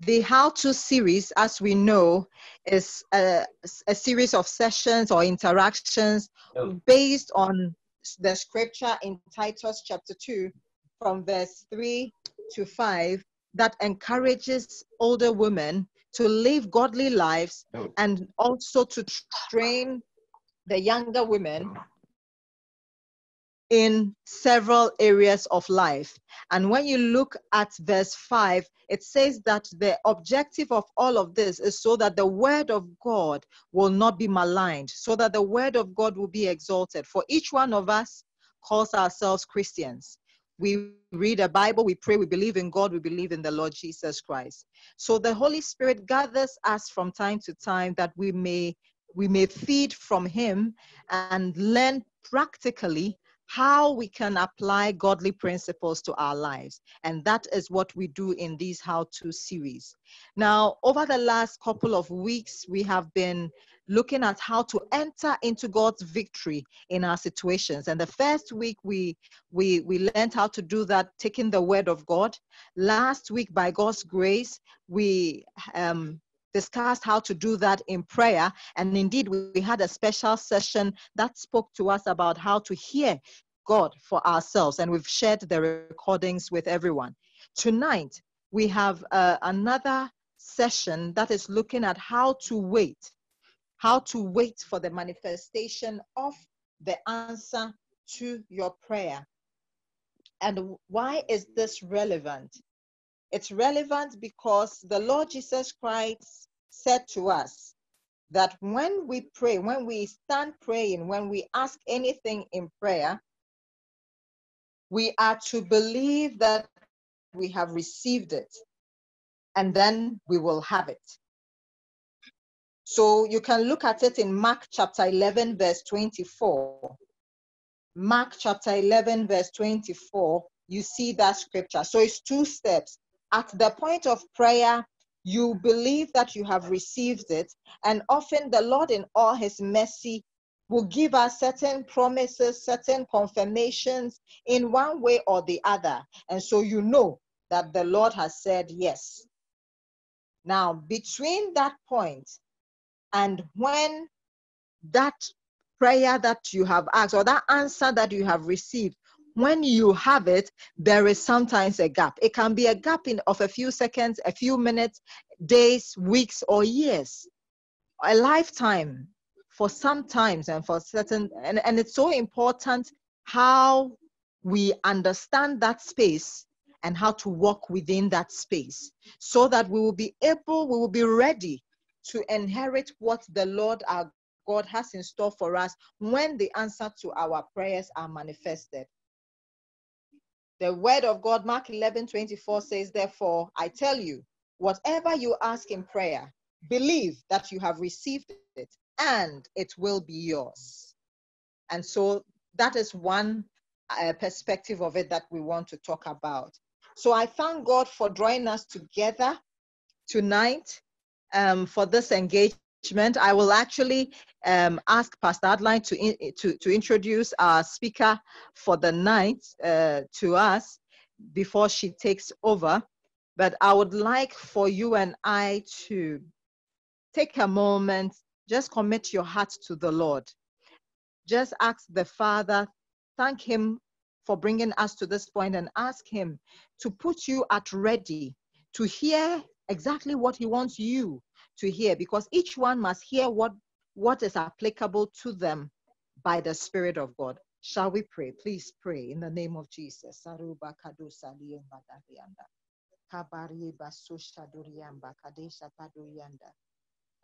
The How To series, as we know, is a, a series of sessions or interactions based on the scripture in Titus chapter 2, from verse 3 to 5, that encourages older women to live godly lives and also to train the younger women in several areas of life. And when you look at verse 5, it says that the objective of all of this is so that the word of God will not be maligned, so that the word of God will be exalted. For each one of us calls ourselves Christians. We read a Bible, we pray, we believe in God, we believe in the Lord Jesus Christ. So the Holy Spirit gathers us from time to time that we may we may feed from him and learn practically how we can apply godly principles to our lives. And that is what we do in these how to series. Now, over the last couple of weeks, we have been looking at how to enter into God's victory in our situations. And the first week we we we learned how to do that, taking the word of God. Last week, by God's grace, we um, discussed how to do that in prayer. And indeed, we had a special session that spoke to us about how to hear God for ourselves. And we've shared the recordings with everyone. Tonight, we have uh, another session that is looking at how to wait, how to wait for the manifestation of the answer to your prayer. And why is this relevant? It's relevant because the Lord Jesus Christ said to us that when we pray, when we stand praying, when we ask anything in prayer, we are to believe that we have received it and then we will have it. So you can look at it in Mark chapter 11, verse 24. Mark chapter 11, verse 24, you see that scripture. So it's two steps. At the point of prayer, you believe that you have received it, and often the Lord, in all his mercy, will give us certain promises, certain confirmations in one way or the other. And so you know that the Lord has said yes. Now, between that point and when that prayer that you have asked or that answer that you have received, when you have it, there is sometimes a gap. It can be a gap in, of a few seconds, a few minutes, days, weeks, or years, a lifetime for some times and for certain, and, and it's so important how we understand that space and how to walk within that space so that we will be able, we will be ready to inherit what the Lord our God has in store for us when the answer to our prayers are manifested. The word of God, Mark 11 24 says, Therefore, I tell you, whatever you ask in prayer, believe that you have received it and it will be yours. And so that is one uh, perspective of it that we want to talk about. So I thank God for drawing us together tonight um, for this engagement I will actually um, ask Pastor Adeline to, in, to, to introduce our speaker for the night uh, to us before she takes over. But I would like for you and I to take a moment, just commit your heart to the Lord. Just ask the Father, thank Him for bringing us to this point, and ask Him to put you at ready to hear exactly what He wants you to hear because each one must hear what, what is applicable to them by the Spirit of God. Shall we pray? Please pray in the name of Jesus.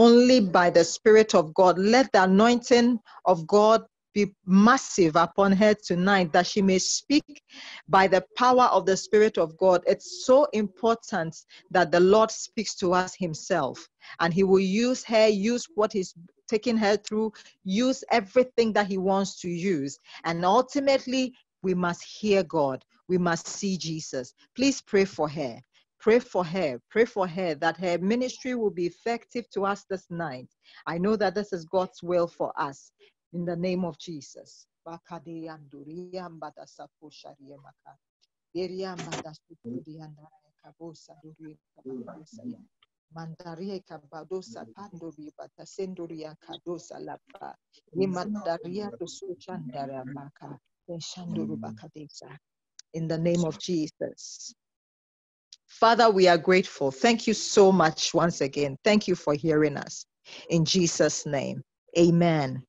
only by the Spirit of God? Let the anointing of God be massive upon her tonight that she may speak by the power of the Spirit of God. It's so important that the Lord speaks to us Himself and He will use her, use what He's taking her through, use everything that He wants to use. And ultimately, we must hear God. We must see Jesus. Please pray for her. Pray for her. Pray for her that her ministry will be effective to us this night. I know that this is God's will for us. In the name of Jesus. mandaria kabadosa pandori batasendoria kadosa lapa dosuchandara baka shanduru mm. bakadesa in the name of Jesus Father we are grateful. Thank you so much once again. Thank you for hearing us. In Jesus name amen.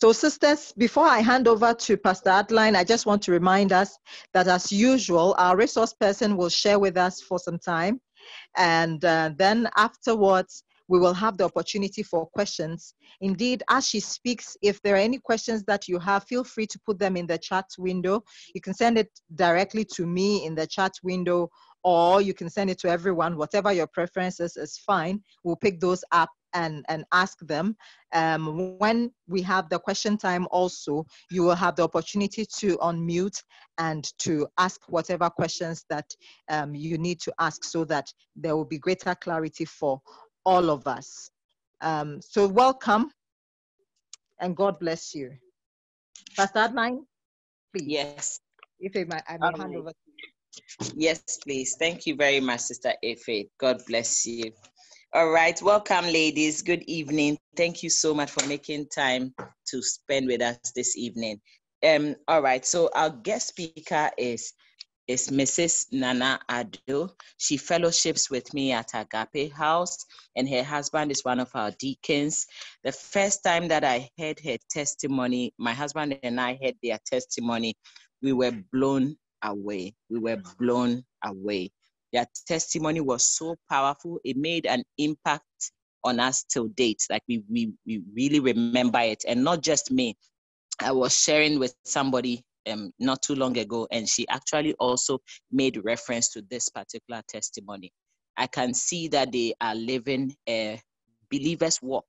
So, sisters, before I hand over to Pastor Adeline, I just want to remind us that, as usual, our resource person will share with us for some time. And uh, then afterwards, we will have the opportunity for questions. Indeed, as she speaks, if there are any questions that you have, feel free to put them in the chat window. You can send it directly to me in the chat window, or you can send it to everyone. Whatever your preferences is fine. We'll pick those up and, and ask them. Um, when we have the question time also, you will have the opportunity to unmute and to ask whatever questions that um, you need to ask so that there will be greater clarity for all of us. Um, so welcome and God bless you. Pastor Adeline, please. Yes. If I may, I may um, hand over to you. Yes, please. Thank you very much, Sister Ife. God bless you. All right, welcome, ladies. Good evening. Thank you so much for making time to spend with us this evening. Um, all right, so our guest speaker is is Mrs. Nana Addo. She fellowships with me at Agape House, and her husband is one of our deacons. The first time that I heard her testimony, my husband and I heard their testimony, we were blown away. We were blown away. Their testimony was so powerful. It made an impact on us till date. Like we, we, we really remember it. And not just me. I was sharing with somebody um, not too long ago, and she actually also made reference to this particular testimony. I can see that they are living a believer's walk.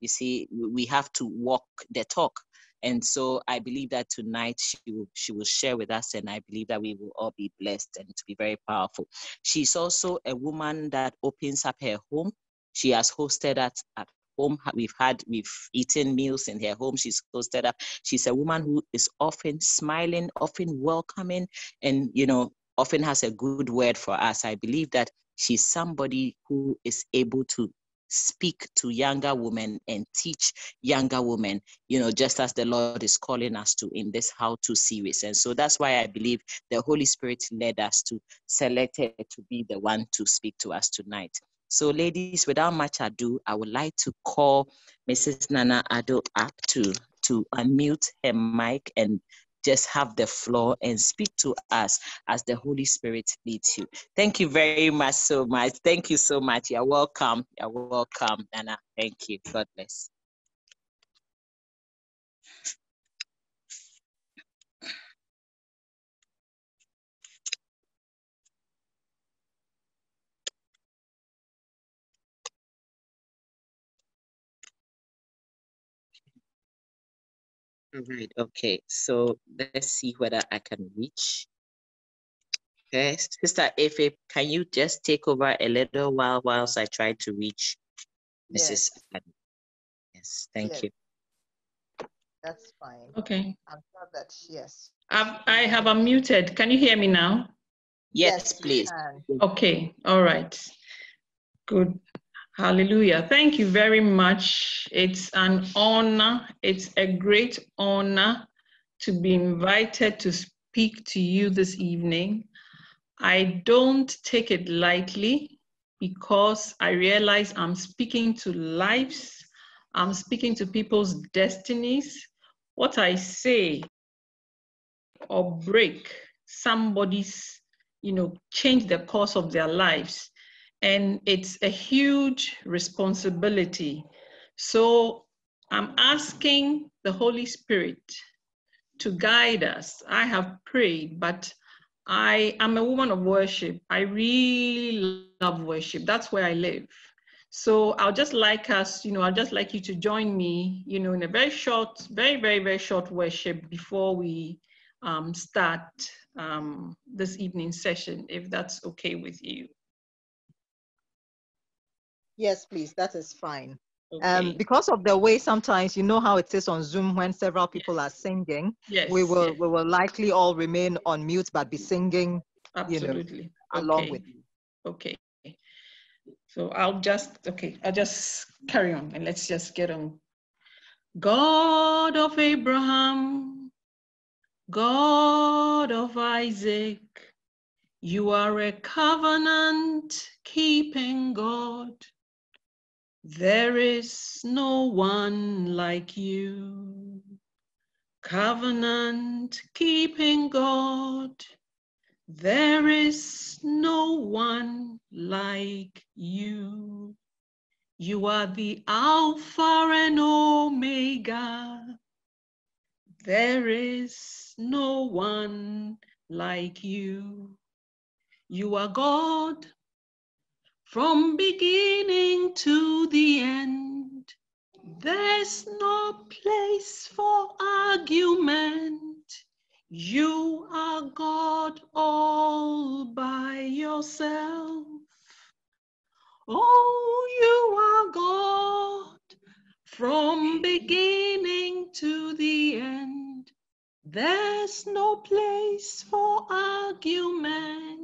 You see, we have to walk the talk. And so I believe that tonight she will she will share with us, and I believe that we will all be blessed and to be very powerful. She's also a woman that opens up her home. She has hosted at, at home. We've had we've eaten meals in her home. She's hosted up. She's a woman who is often smiling, often welcoming, and you know, often has a good word for us. I believe that she's somebody who is able to speak to younger women and teach younger women, you know, just as the Lord is calling us to in this how to series. And so that's why I believe the Holy Spirit led us to select her to be the one to speak to us tonight. So, ladies, without much ado, I would like to call Mrs. Nana Addo up to, to unmute her mic and just have the floor and speak to us as the Holy Spirit leads you. Thank you very much so much. Thank you so much. You're welcome. You're welcome, Nana. Thank you. God bless. All right, okay. So let's see whether I can reach. Okay, Sister Ife, can you just take over a little while whilst I try to reach Mrs. Yes, yes thank yes. you. That's fine. Okay. I'm sure that, yes. I've, I have unmuted. Can you hear me now? Yes, yes please. Okay, all right. Good Hallelujah. Thank you very much. It's an honor. It's a great honor to be invited to speak to you this evening. I don't take it lightly because I realize I'm speaking to lives, I'm speaking to people's destinies. What I say or break somebody's, you know, change the course of their lives and it's a huge responsibility. So I'm asking the Holy Spirit to guide us. I have prayed, but I am a woman of worship. I really love worship. That's where I live. So I'll just like us, you know, I'd just like you to join me, you know, in a very short, very, very, very short worship before we um, start um, this evening session, if that's okay with you. Yes, please, that is fine. Um, okay. Um, because of the way sometimes you know how it is on Zoom when several people yes. are singing, yes, we will yes. we will likely all remain on mute but be singing, Absolutely. you know, along okay. with you. Okay. So I'll just, okay, I'll just carry on and let's just get on. God of Abraham, God of Isaac, you are a covenant keeping God. There is no one like you. Covenant keeping God. There is no one like you. You are the Alpha and Omega. There is no one like you. You are God from beginning to the end. There's no place for argument. You are God all by yourself. Oh, you are God from beginning to the end. There's no place for argument.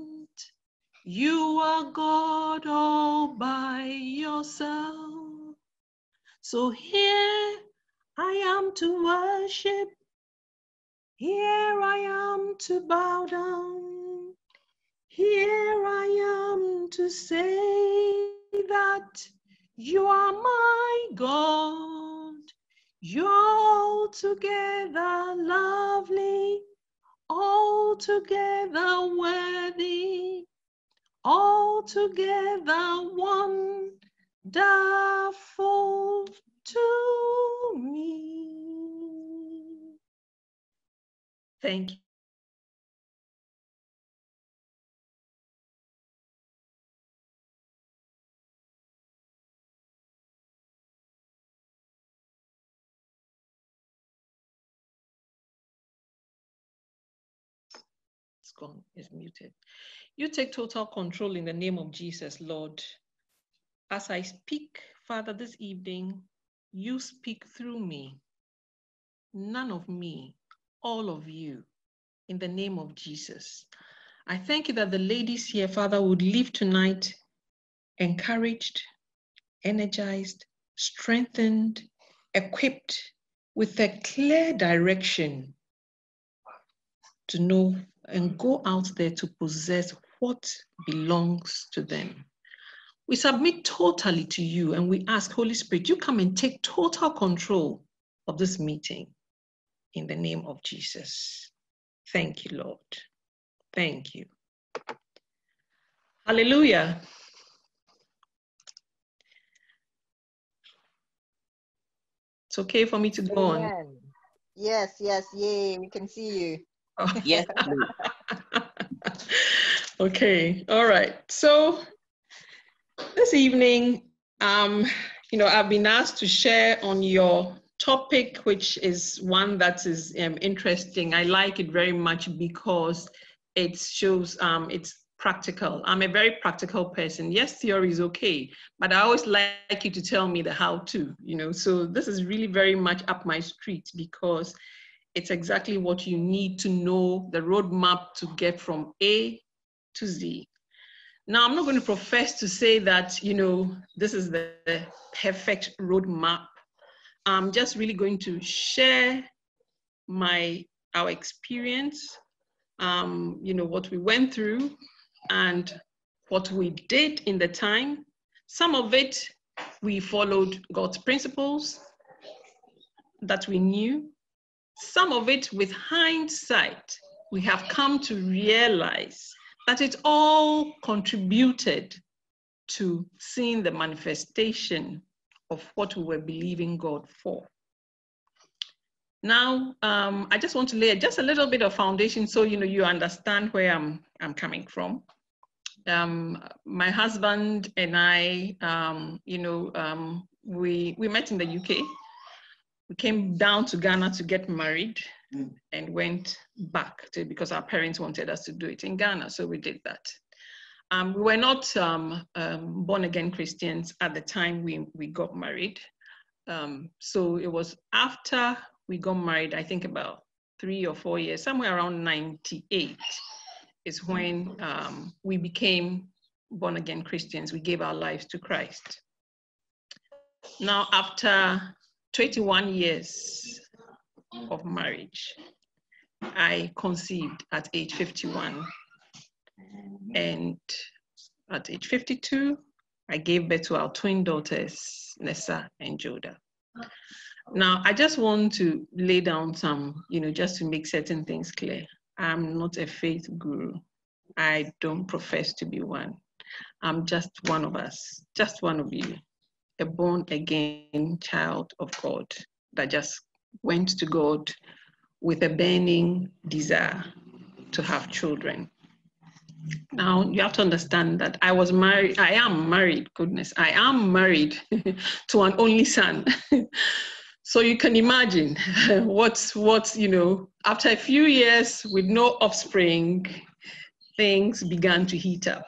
You are God all by yourself. So here I am to worship here I am to bow down. Here I am to say that you are my God. You're altogether lovely, altogether worthy, altogether wonderful to me. Thank it's muted. You take total control in the name of Jesus, Lord. As I speak, Father, this evening, you speak through me. None of me, all of you in the name of Jesus. I thank you that the ladies here, Father, would leave tonight encouraged, energized, strengthened, equipped with a clear direction to know and go out there to possess what belongs to them. We submit totally to you and we ask, Holy Spirit, you come and take total control of this meeting in the name of Jesus. Thank you, Lord. Thank you. Hallelujah. It's okay for me to go Amen. on. Yes, yes, yay, we can see you. Oh. Yes. okay, all right. So this evening, um, you know, I've been asked to share on your topic, which is one that is um, interesting. I like it very much because it shows um, it's practical. I'm a very practical person. Yes, theory is okay, but I always like you to tell me the how to, you know. So this is really very much up my street because it's exactly what you need to know the roadmap to get from A to Z. Now, I'm not going to profess to say that, you know, this is the perfect roadmap I'm just really going to share my our experience, um, you know, what we went through and what we did in the time. Some of it we followed God's principles that we knew. Some of it with hindsight, we have come to realize that it all contributed to seeing the manifestation of what we were believing God for. Now, um, I just want to lay just a little bit of foundation so you know you understand where I'm I'm coming from. Um, my husband and I, um, you know, um, we we met in the UK. We came down to Ghana to get married mm. and went back to because our parents wanted us to do it in Ghana, so we did that. Um, we were not um, um, born again Christians at the time we, we got married. Um, so it was after we got married, I think about three or four years, somewhere around 98 is when um, we became born again Christians. We gave our lives to Christ. Now, after 21 years of marriage, I conceived at age 51. And at age 52, I gave birth to our twin daughters, Nessa and Joda. Now, I just want to lay down some, you know, just to make certain things clear. I'm not a faith guru. I don't profess to be one. I'm just one of us, just one of you, a born again child of God that just went to God with a burning desire to have children. Now you have to understand that I was married, I am married, goodness, I am married to an only son. so you can imagine what's what, you know, after a few years with no offspring, things began to heat up.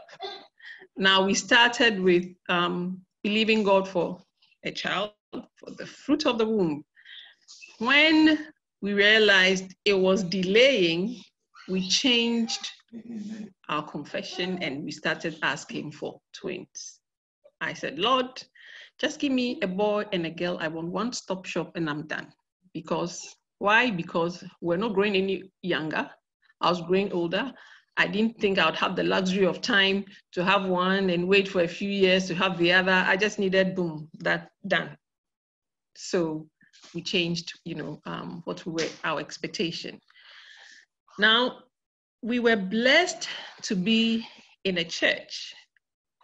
Now we started with um, believing God for a child, for the fruit of the womb. When we realized it was delaying, we changed our confession and we started asking for twins. I said, Lord, just give me a boy and a girl. I want one stop shop and I'm done. Because why? Because we're not growing any younger. I was growing older. I didn't think I would have the luxury of time to have one and wait for a few years to have the other. I just needed boom, that done. So we changed, you know, um, what were our expectation. Now, we were blessed to be in a church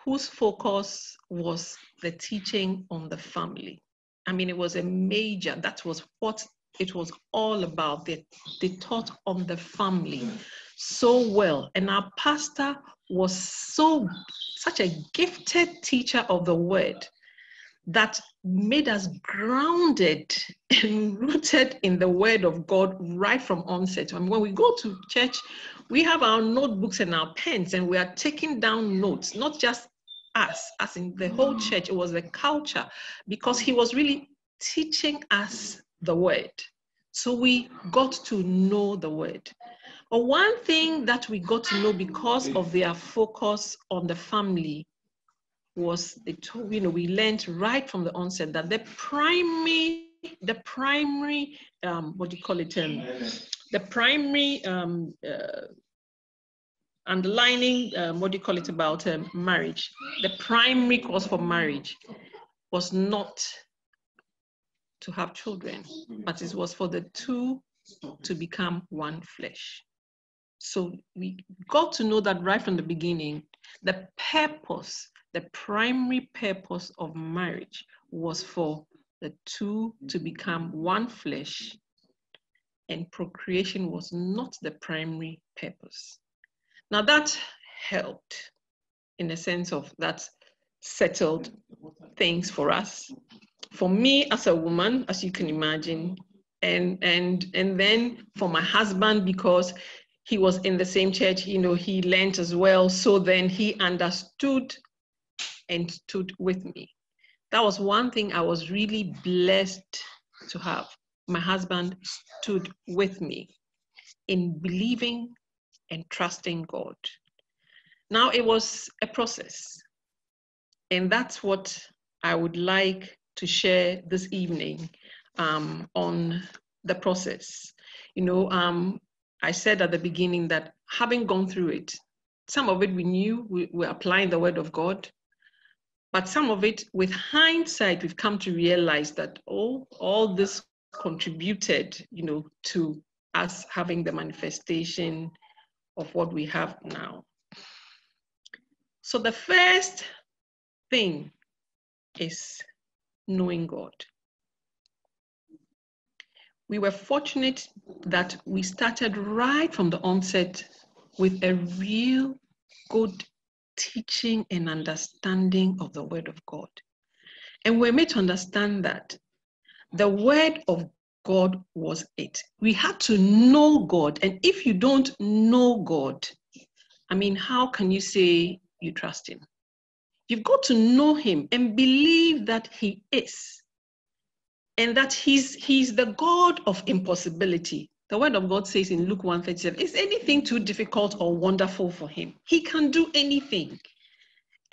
whose focus was the teaching on the family. I mean, it was a major, that was what it was all about. They, they taught on the family so well. And our pastor was so, such a gifted teacher of the word that made us grounded and rooted in the word of God right from onset. I mean, when we go to church, we have our notebooks and our pens, and we are taking down notes, not just us, as in the whole mm. church, it was the culture, because he was really teaching us the word. So we got to know the word. But one thing that we got to know because of their focus on the family was the you know we learned right from the onset that the primary the primary um, what do you call it um, the primary um, uh, underlining um, what do you call it about um, marriage the primary cause for marriage was not to have children but it was for the two to become one flesh so we got to know that right from the beginning the purpose the primary purpose of marriage was for the two to become one flesh, and procreation was not the primary purpose. Now, that helped in the sense of that settled things for us. For me as a woman, as you can imagine, and and and then for my husband because he was in the same church you know he learned as well so then he understood and stood with me. That was one thing I was really blessed to have. My husband stood with me in believing and trusting God. Now it was a process. And that's what I would like to share this evening um, on the process. You know, um, I said at the beginning that having gone through it, some of it we knew we were applying the word of God, but some of it, with hindsight, we've come to realize that all, all this contributed, you know, to us having the manifestation of what we have now. So the first thing is knowing God. We were fortunate that we started right from the onset with a real good teaching and understanding of the Word of God. And we're made to understand that the Word of God was it. We had to know God. And if you don't know God, I mean, how can you say you trust Him? You've got to know Him and believe that He is. And that He's, he's the God of impossibility. The word of God says in Luke 137, is anything too difficult or wonderful for him? He can do anything.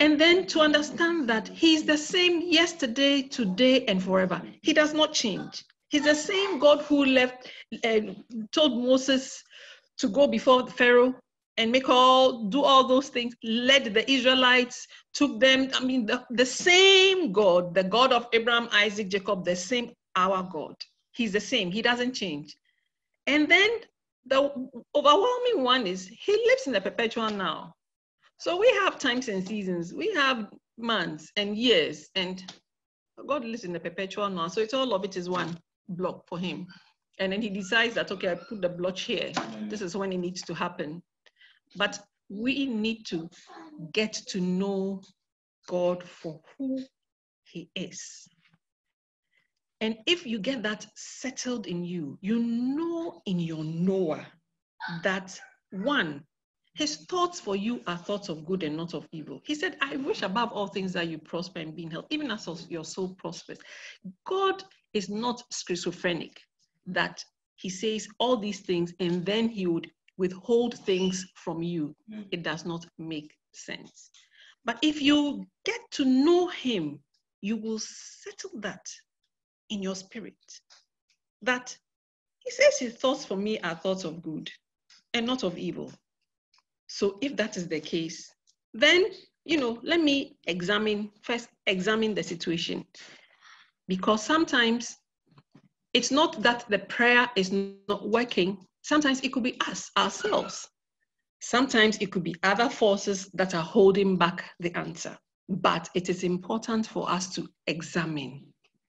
And then to understand that he's the same yesterday, today, and forever. He does not change. He's the same God who left, uh, told Moses to go before Pharaoh and make all, do all those things, led the Israelites, took them. I mean, the, the same God, the God of Abraham, Isaac, Jacob, the same our God. He's the same. He doesn't change. And then the overwhelming one is he lives in the perpetual now. So we have times and seasons, we have months and years, and God lives in the perpetual now. So it's all of it is one block for him. And then he decides that, okay, I put the blotch here. This is when it needs to happen. But we need to get to know God for who he is. And if you get that settled in you, you know in your knower that one, his thoughts for you are thoughts of good and not of evil. He said, I wish above all things that you prosper and be in health, even as your soul prospers. God is not schizophrenic, that he says all these things and then he would withhold things from you. Mm. It does not make sense. But if you get to know him, you will settle that in your spirit that he says his thoughts for me are thoughts of good and not of evil. So if that is the case, then, you know, let me examine, first examine the situation. Because sometimes it's not that the prayer is not working. Sometimes it could be us, ourselves. Sometimes it could be other forces that are holding back the answer. But it is important for us to examine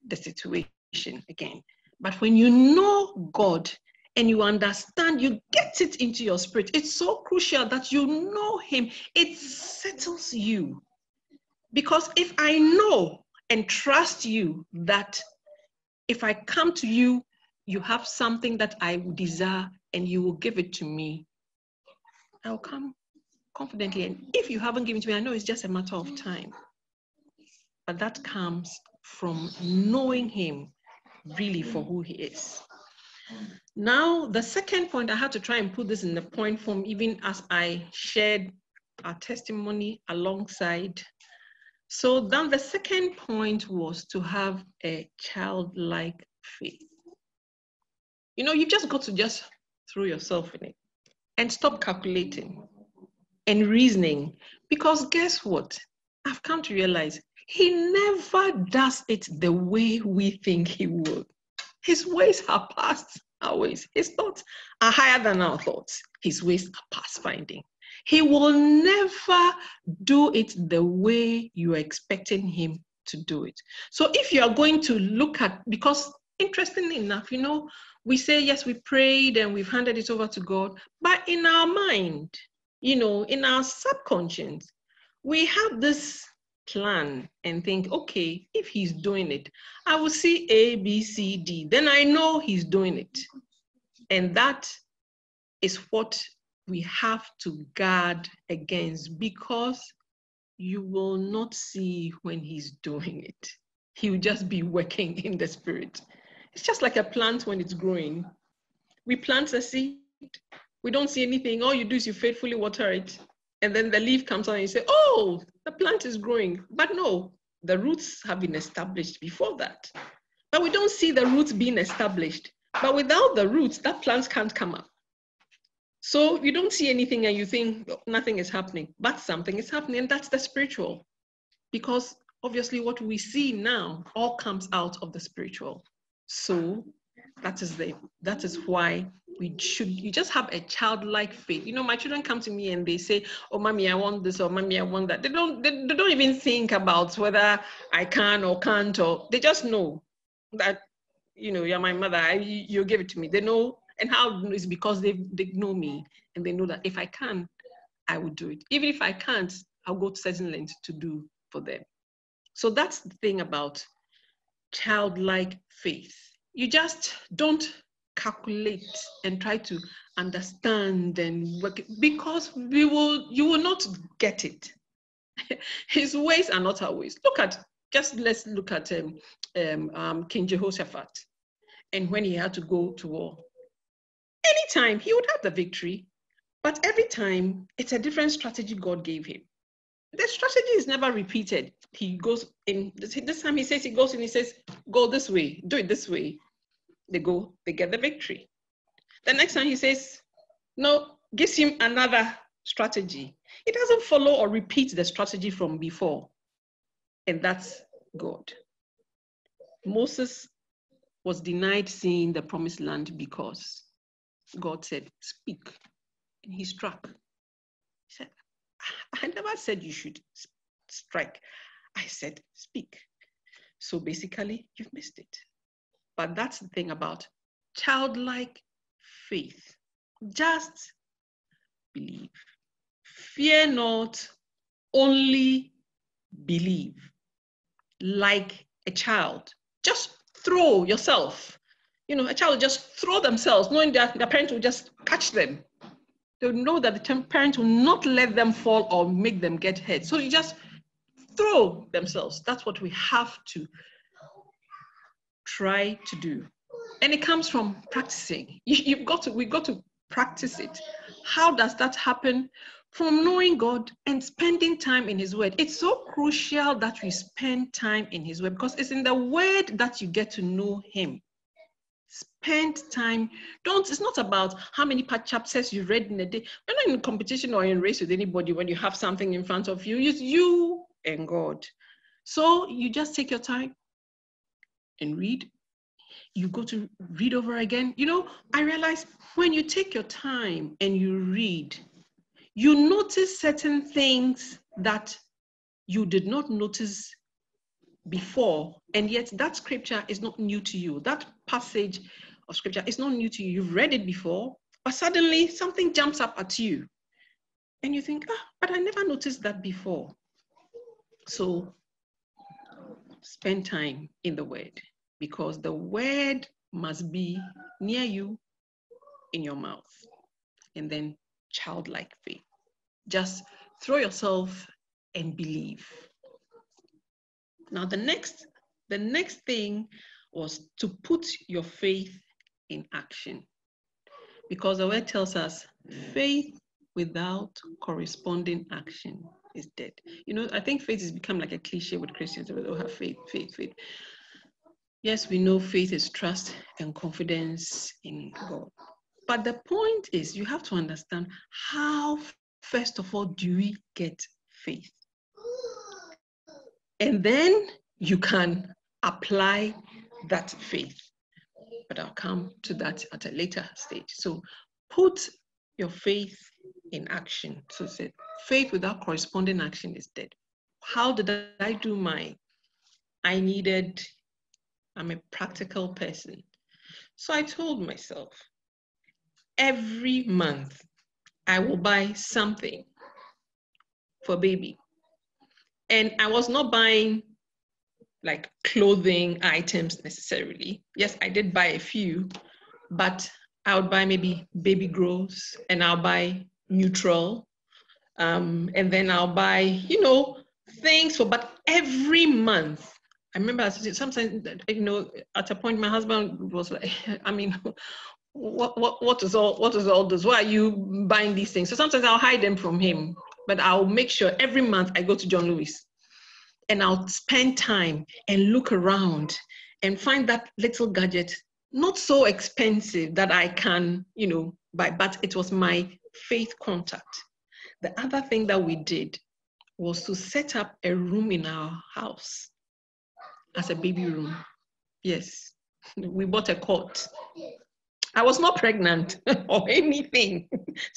the situation again. But when you know God and you understand, you get it into your spirit. It's so crucial that you know Him, it settles you. Because if I know and trust you that if I come to you, you have something that I desire and you will give it to me, I'll come confidently. And if you haven't given to me, I know it's just a matter of time. But that comes from knowing him really for who he is. Now, the second point, I had to try and put this in the point form, even as I shared our testimony alongside. So then the second point was to have a childlike faith. You know, you've just got to just throw yourself in it and stop calculating and reasoning. Because guess what? I've come to realize he never does it the way we think he would. His ways are past our ways. His thoughts are higher than our thoughts. His ways are past finding. He will never do it the way you are expecting him to do it. So if you are going to look at, because interestingly enough, you know, we say, yes, we prayed and we've handed it over to God, but in our mind, you know, in our subconscious, we have this plan and think, okay, if he's doing it, I will see A, B, C, D. Then I know he's doing it. And that is what we have to guard against because you will not see when he's doing it. He will just be working in the spirit. It's just like a plant when it's growing. We plant a seed, we don't see anything. All you do is you faithfully water it and then the leaf comes out and you say, oh, the plant is growing. But no, the roots have been established before that. But we don't see the roots being established. But without the roots, that plant can't come up. So you don't see anything and you think oh, nothing is happening, but something is happening, and that's the spiritual. Because obviously, what we see now all comes out of the spiritual. So that is the that is why we should you just have a childlike faith you know my children come to me and they say oh mommy i want this or mommy i want that they don't they, they don't even think about whether i can or can't or they just know that you know, you're my mother, I, you give it to me. They know, and how is because they they know me and they know that if I can, I will do it. Even if I can't, I'll go to certain lengths to do for them. So that's the thing about childlike faith. You just don't calculate and try to understand and work because we will you will not get it. His ways are not our ways. Look at just let's look at um, um, um, King Jehoshaphat and when he had to go to war. Anytime he would have the victory, but every time it's a different strategy God gave him. The strategy is never repeated. He goes in this time he says he goes and he says, go this way, do it this way. They go, they get the victory. The next time he says, no, gives him another strategy. He doesn't follow or repeat the strategy from before. And that's God. Moses was denied seeing the promised land because God said, Speak. And he struck. He said, I never said you should strike. I said, Speak. So basically, you've missed it. But that's the thing about childlike faith. Just believe. Fear not, only believe. Like a child. Just throw yourself. You know, a child just throw themselves, knowing that the parent will just catch them. They know that the parent will not let them fall or make them get hurt. So you just throw themselves. That's what we have to try to do. And it comes from practicing. You, have got to, we've got to practice it. How does that happen? From knowing God and spending time in His Word. It's so crucial that we spend time in His Word because it's in the Word that you get to know Him. Spend time. Don't, it's not about how many chapters you read in a day. You're not in competition or in race with anybody when you have something in front of you. It's you and God. So you just take your time and read. You go to read over again. You know, I realize when you take your time and you read, you notice certain things that you did not notice before, and yet that scripture is not new to you. That passage of scripture is not new to you. You've read it before, but suddenly something jumps up at you, and you think, ah, but I never noticed that before. So spend time in the word because the word must be near you in your mouth. And then childlike faith. Just throw yourself and believe. Now the next the next thing was to put your faith in action. Because the word tells us faith without corresponding action is dead. You know, I think faith has become like a cliche with Christians. We don't have faith, faith, faith. Yes, we know faith is trust and confidence in God. But the point is, you have to understand how, first of all, do we get faith? And then you can apply that faith. But I'll come to that at a later stage. So put your faith in action. So say, faith without corresponding action is dead. How did I do mine? I needed, I'm a practical person. So I told myself, every month I will buy something for baby. And I was not buying like clothing items necessarily. Yes, I did buy a few, but I would buy maybe baby grows and I'll buy neutral. Um, and then I'll buy, you know, things for, but every month, I remember sometimes, you know, at a point my husband was like, I mean, what, what, what is all, what is all this? Why are you buying these things? So sometimes I'll hide them from him, but I'll make sure every month I go to John Lewis and I'll spend time and look around and find that little gadget not so expensive that I can, you know, buy, but it was my faith contact. The other thing that we did was to set up a room in our house as a baby room. Yes, we bought a cot. I was not pregnant or anything.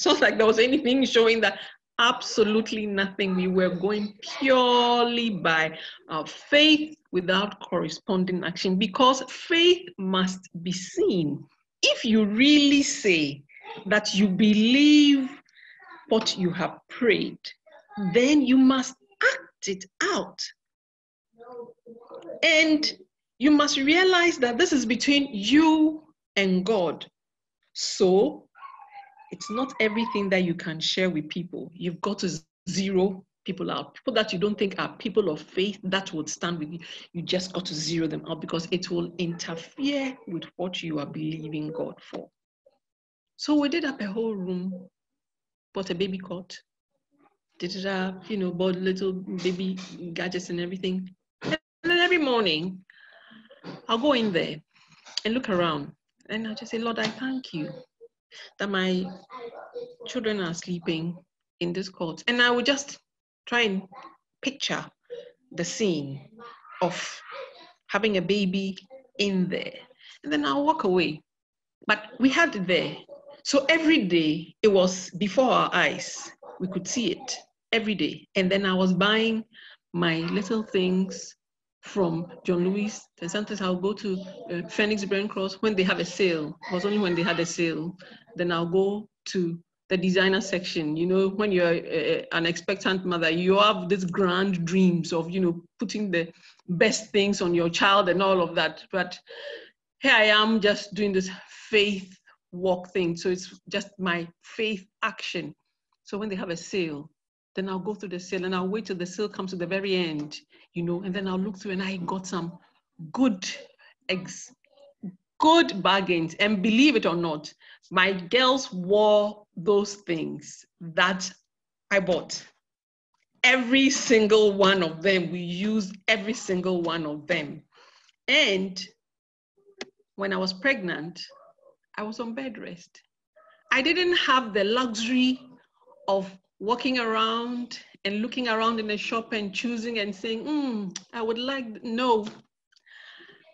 Not like there was anything showing that absolutely nothing. We were going purely by our faith without corresponding action because faith must be seen. If you really say that you believe what you have prayed, then you must act it out. And you must realize that this is between you and God. So it's not everything that you can share with people. You've got to zero people out. People that you don't think are people of faith that would stand with you, you just got to zero them out because it will interfere with what you are believing God for. So we did up a whole room, bought a baby cot, did it up, you know, bought little baby gadgets and everything. And then every morning, I'll go in there and look around and I just say, Lord, I thank you that my children are sleeping in this cot. And I would just try and picture the scene of having a baby in there. And then I'll walk away. But we had it there. So every day it was before our eyes. We could see it every day. And then I was buying my little things from John Lewis. And sometimes I'll go to uh, Fenwick Brent Cross when they have a sale. It was only when they had a sale. Then I'll go to the designer section. You know, when you're uh, an expectant mother, you have these grand dreams of, you know, putting the best things on your child and all of that. But here I am just doing this faith walk thing. So it's just my faith action. So when they have a sale, then I'll go through the sale and I'll wait till the sale comes to the very end, you know, and then I'll look through and I got some good eggs, good bargains. And believe it or not, my girls wore those things that I bought. Every single one of them, we used every single one of them. And when I was pregnant, I was on bed rest. I didn't have the luxury of walking around and looking around in a shop and choosing and saying, mm, I would like, no.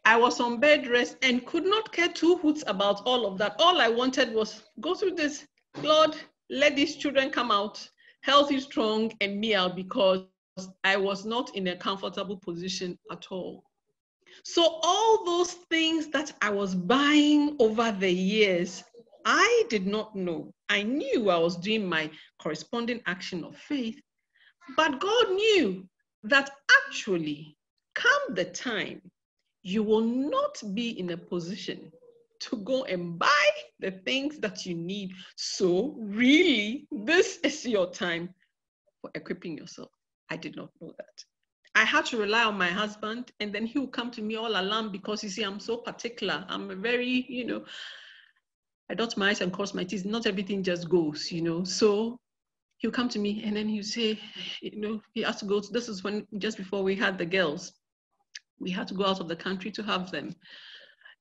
I was on bed rest and could not care two hoots about all of that. All I wanted was go through this, Lord, let these children come out healthy, strong, and me out because I was not in a comfortable position at all. So all those things that I was buying over the years I did not know. I knew I was doing my corresponding action of faith, but God knew that actually, come the time, you will not be in a position to go and buy the things that you need. So, really, this is your time for equipping yourself. I did not know that. I had to rely on my husband, and then he would come to me all alarmed because you see, I'm so particular. I'm a very, you know, I dot my eyes and cross my teeth. Not everything just goes, you know. So he'll come to me and then he'll say, you know, he has to go. To, this is when just before we had the girls, we had to go out of the country to have them.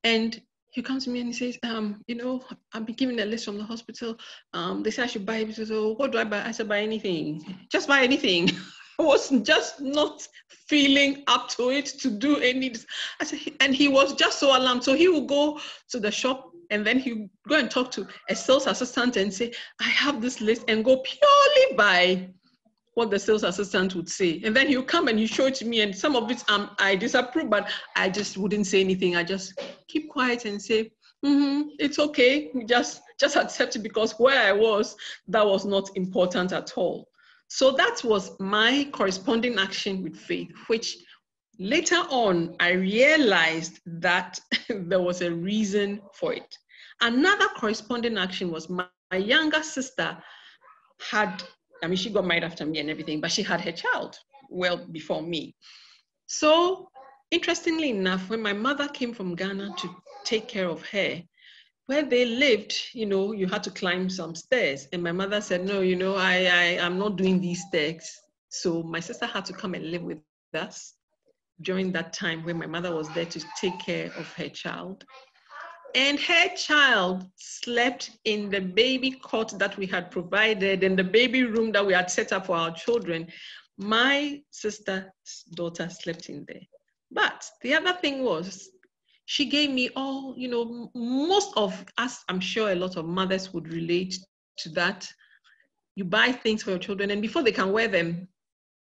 And he comes to me and he says, um, you know, I've been given a list from the hospital. Um, they say I should buy it. So what do I buy? I said, buy anything. Just buy anything. I was just not feeling up to it to do any. I said, and he was just so alarmed. So he will go to the shop and then he go and talk to a sales assistant and say, I have this list and go purely by what the sales assistant would say. And then he'll come and he show it to me and some of it um, I disapprove, but I just wouldn't say anything. I just keep quiet and say, mm-hmm, it's okay. Just, just accept it because where I was, that was not important at all. So that was my corresponding action with faith, which later on I realized that there was a reason for it. Another corresponding action was my, my younger sister had, I mean, she got married after me and everything, but she had her child well before me. So, interestingly enough, when my mother came from Ghana to take care of her, where they lived, you know, you had to climb some stairs. And my mother said, No, you know, I, I, I'm not doing these stairs. So my sister had to come and live with us during that time when my mother was there to take care of her child. And her child slept in the baby cot that we had provided in the baby room that we had set up for our children. My sister's daughter slept in there. But the other thing was, she gave me all, you know, most of us, I'm sure a lot of mothers would relate to that. you buy things for your children, and before they can wear them,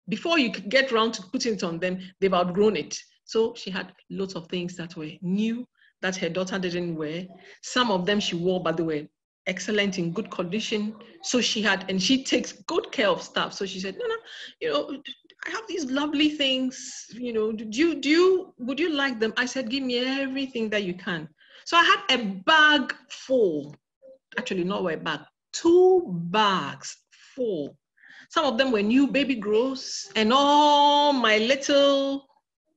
before you get around to putting it on them, they've outgrown it. So she had lots of things that were new that her daughter didn't wear. Some of them she wore, but they were excellent in good condition. So she had, and she takes good care of stuff. So she said, no, no, you know, I have these lovely things, you know, do you, do you, would you like them? I said, give me everything that you can. So I had a bag full, actually not a bag, two bags full. Some of them were new baby grows and all my little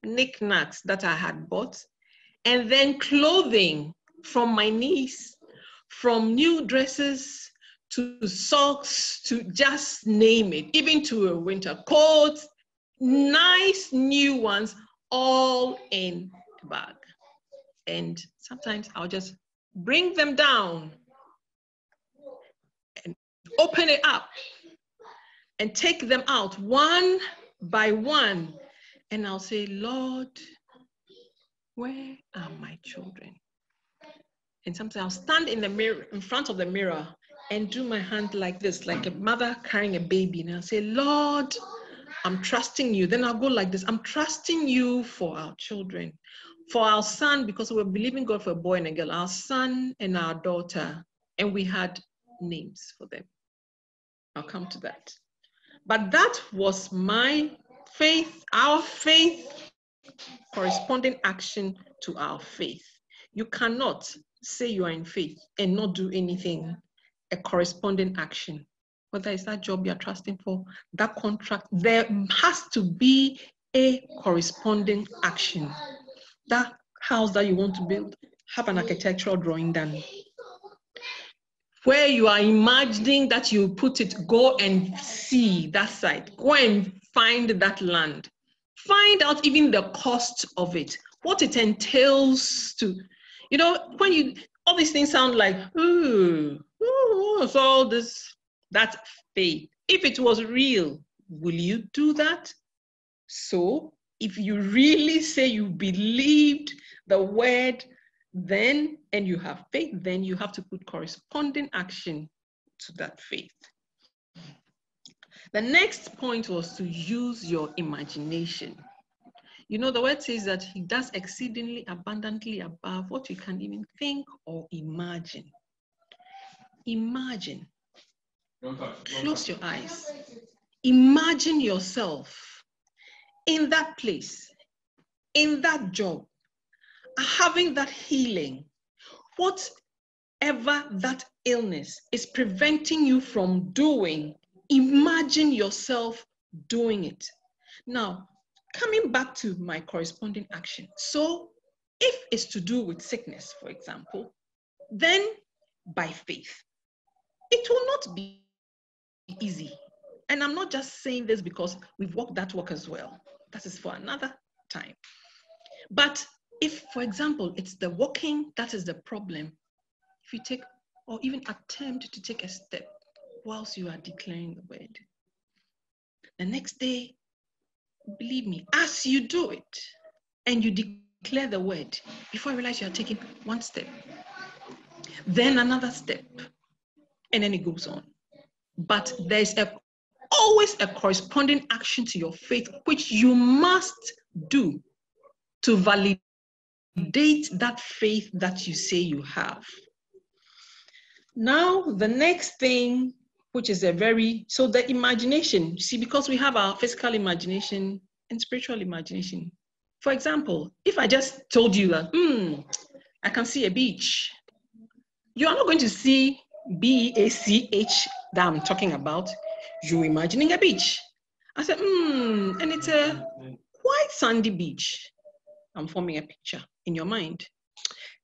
knickknacks that I had bought. And then clothing from my niece, from new dresses to socks to just name it, even to a winter coat, nice new ones, all in a bag. And sometimes I'll just bring them down and open it up and take them out one by one. And I'll say, Lord, where are my children? And sometimes I'll stand in the mirror, in front of the mirror, and do my hand like this, like a mother carrying a baby. And I'll say, Lord, I'm trusting you. Then I'll go like this I'm trusting you for our children, for our son, because we're believing God for a boy and a girl, our son and our daughter. And we had names for them. I'll come to that. But that was my faith, our faith, corresponding action to our faith. You cannot say you are in faith and not do anything, a corresponding action whether it's that job you're trusting for, that contract, there has to be a corresponding action. That house that you want to build, have an architectural drawing done. Where you are imagining that you put it, go and see that site. Go and find that land. Find out even the cost of it, what it entails to, you know, when you, all these things sound like, ooh, ooh, it's all this that's faith. If it was real, will you do that? So, if you really say you believed the word, then, and you have faith, then you have to put corresponding action to that faith. The next point was to use your imagination. You know, the word says that he does exceedingly abundantly above what you can even think or imagine. Imagine Close your eyes. Imagine yourself in that place, in that job, having that healing. Whatever that illness is preventing you from doing, imagine yourself doing it. Now, coming back to my corresponding action. So, if it's to do with sickness, for example, then by faith, it will not be easy. And I'm not just saying this because we've walked that walk as well. That is for another time. But if, for example, it's the walking that is the problem, if you take or even attempt to take a step whilst you are declaring the word, the next day, believe me, as you do it and you declare the word, before I realize you are taking one step, then another step, and then it goes on. But there's a, always a corresponding action to your faith, which you must do to validate that faith that you say you have. Now, the next thing, which is a very, so the imagination, you see, because we have our physical imagination and spiritual imagination. For example, if I just told you that, hmm, I can see a beach, you are not going to see B A C H that I'm talking about, you're imagining a beach. I said, hmm, and it's a quite sandy beach. I'm forming a picture in your mind.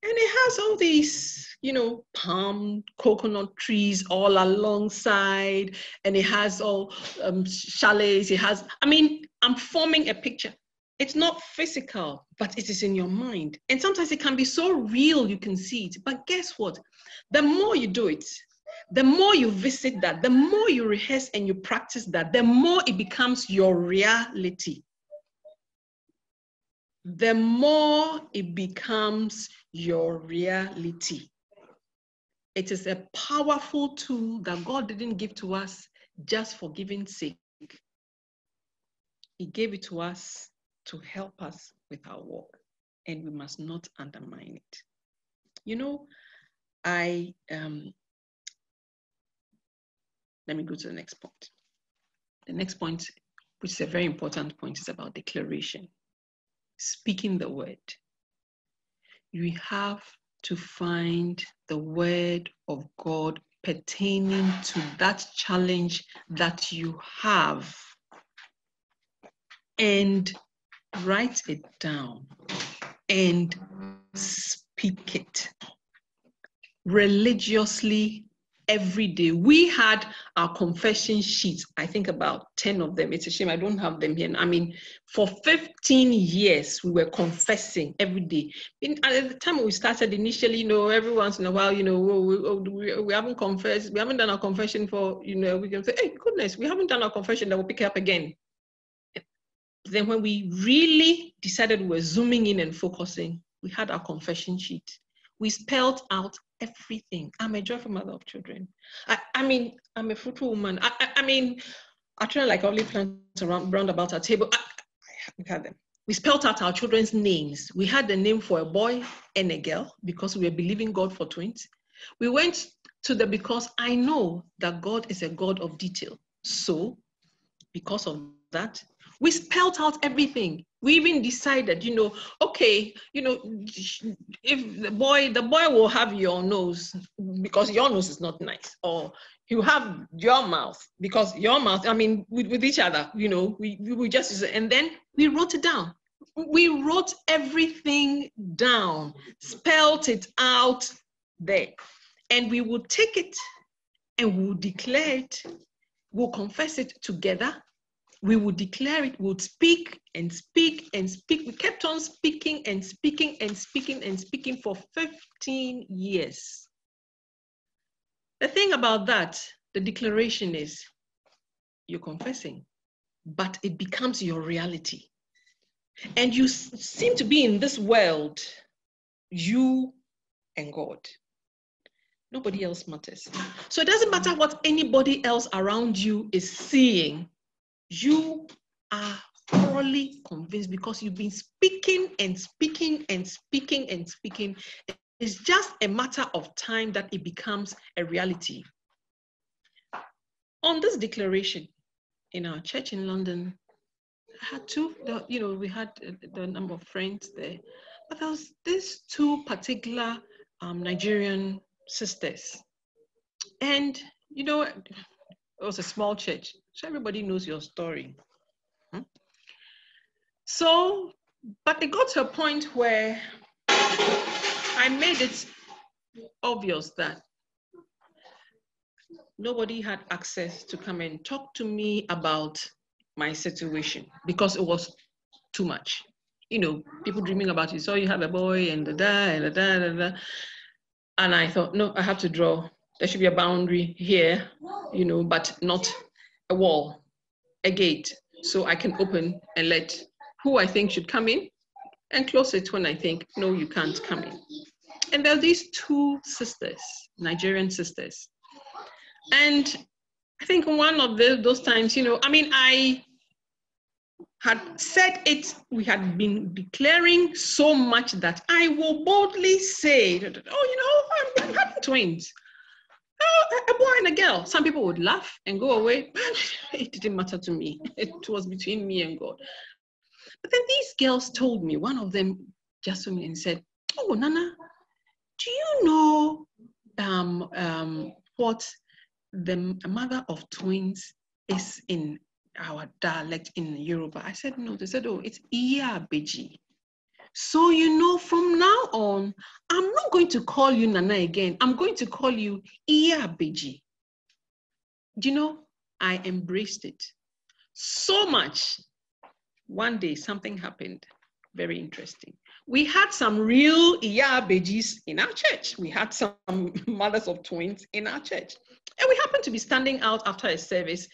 And it has all these, you know, palm, coconut trees all alongside, and it has all um, chalets. It has, I mean, I'm forming a picture. It's not physical, but it is in your mind. And sometimes it can be so real you can see it. But guess what? The more you do it, the more you visit that, the more you rehearse and you practice that, the more it becomes your reality. The more it becomes your reality. It is a powerful tool that God didn't give to us just for giving sake. He gave it to us to help us with our work, and we must not undermine it. You know, I um, let me go to the next point. The next point, which is a very important point, is about declaration. Speaking the word. You have to find the word of God pertaining to that challenge that you have and write it down and speak it religiously every day. We had our confession sheets, I think about 10 of them. It's a shame I don't have them here. I mean, for 15 years, we were confessing every day. In, at the time we started initially, you know, every once in a while, you know, we, we, we haven't confessed, we haven't done our confession for, you know, we can say, hey, goodness, we haven't done our confession, that we'll pick it up again. Then when we really decided we were zooming in and focusing, we had our confession sheet. We spelled out everything. I'm a joyful mother of children. I, I mean, I'm a fruitful woman. I, I, I mean, our children like only plants around, round about our table. I, we had them. We spelled out our children's names. We had the name for a boy and a girl because we were believing God for twins. We went to the because I know that God is a God of detail. So, because of that, we spelled out everything. We even decided you know okay you know if the boy the boy will have your nose because your nose is not nice or you have your mouth because your mouth i mean with, with each other you know we, we just and then we wrote it down. We wrote everything down spelled it out there. And we will take it and we'll declare it. We'll confess it together we would declare it, we would speak and speak and speak. We kept on speaking and speaking and speaking and speaking for 15 years. The thing about that, the declaration is you're confessing, but it becomes your reality. And you seem to be in this world, you and God. Nobody else matters. So it doesn't matter what anybody else around you is seeing you are thoroughly convinced because you've been speaking and speaking and speaking and speaking. It's just a matter of time that it becomes a reality. On this declaration in our church in London, I had two, you know, we had the number of friends there, but there was these two particular um, Nigerian sisters. And, you know, it was a small church. So everybody knows your story. So, but it got to a point where I made it obvious that nobody had access to come and talk to me about my situation because it was too much. You know, people dreaming about you. So you have a boy and da da da da da. And I thought, no, I have to draw. There should be a boundary here, you know, but not a wall, a gate, so I can open and let who I think should come in and close it when I think, no, you can't come in. And there are these two sisters, Nigerian sisters. And I think one of the, those times, you know, I mean, I had said it, we had been declaring so much that I will boldly say, oh, you know, I'm, I'm having twins a boy and a girl. Some people would laugh and go away. it didn't matter to me. It was between me and God. But then these girls told me, one of them just to me and said, Oh, Nana, do you know um, um, what the mother of twins is in our dialect in Yoruba? I said, No. They said, Oh, it's Iya Beji. So you know from now on, I'm not going to call you Nana again. I'm going to call you Iya Beji. Do you know, I embraced it so much. One day something happened very interesting. We had some real Iya Bejis in our church. We had some mothers of twins in our church. And we happened to be standing out after a service,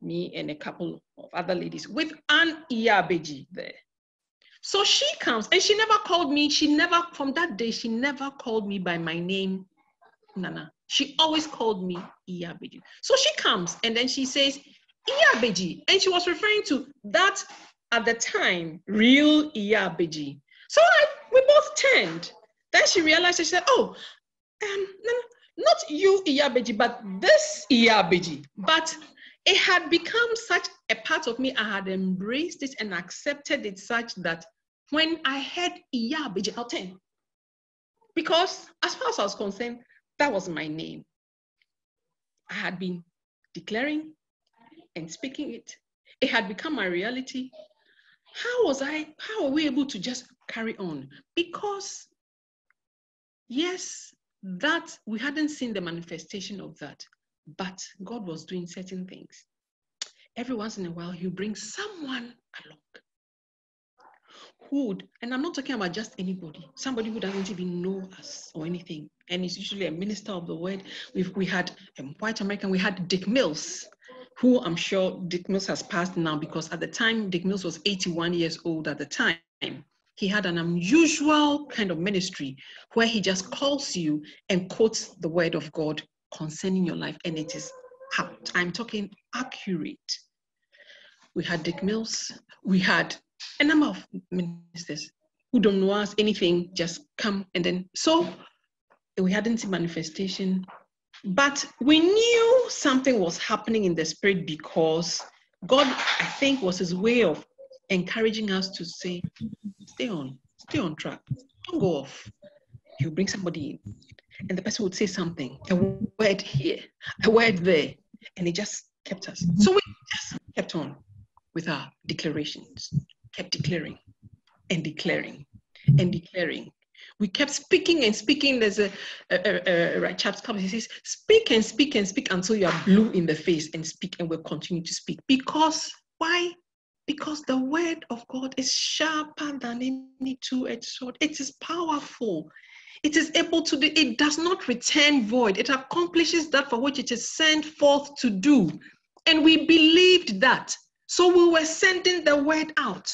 me and a couple of other ladies, with an Iya Beji there. So she comes and she never called me. She never, from that day, she never called me by my name, Nana. She always called me Iyabeji. So she comes and then she says, Iyabeji. And she was referring to that at the time, real Iyabeji. So I, we both turned. Then she realized, she said, Oh, um, no, not you, Iyabeji, but this Iyabeji. But it had become such a part of me. I had embraced it and accepted it such that when I heard Iyabeji, I'll turn. Because as far as I was concerned, that was my name. I had been declaring and speaking it. It had become my reality. How was I, how were we able to just carry on? Because, yes, that we hadn't seen the manifestation of that, but God was doing certain things. Every once in a while, He'll bring someone along and I'm not talking about just anybody, somebody who doesn't even know us or anything, and is usually a minister of the word. We've, we had a white American, we had Dick Mills, who I'm sure Dick Mills has passed now because at the time, Dick Mills was 81 years old at the time. He had an unusual kind of ministry where he just calls you and quotes the word of God concerning your life, and it is, I'm talking accurate. We had Dick Mills, we had a number of ministers who don't know us anything, just come and then. So we hadn't seen manifestation, but we knew something was happening in the spirit because God, I think, was his way of encouraging us to say, stay on, stay on track, don't go off. He'll bring somebody in, and the person would say something, a word here, a word there, and it just kept us. So we just kept on with our declarations kept declaring and declaring and declaring. We kept speaking and speaking. There's a, a, a, a chapter comes, he says, speak and speak and speak until you are blue in the face and speak and will continue to speak. Because why? Because the word of God is sharper than any two-edged sword. It is powerful. It is able to do, it does not return void. It accomplishes that for which it is sent forth to do. And we believed that. So we were sending the word out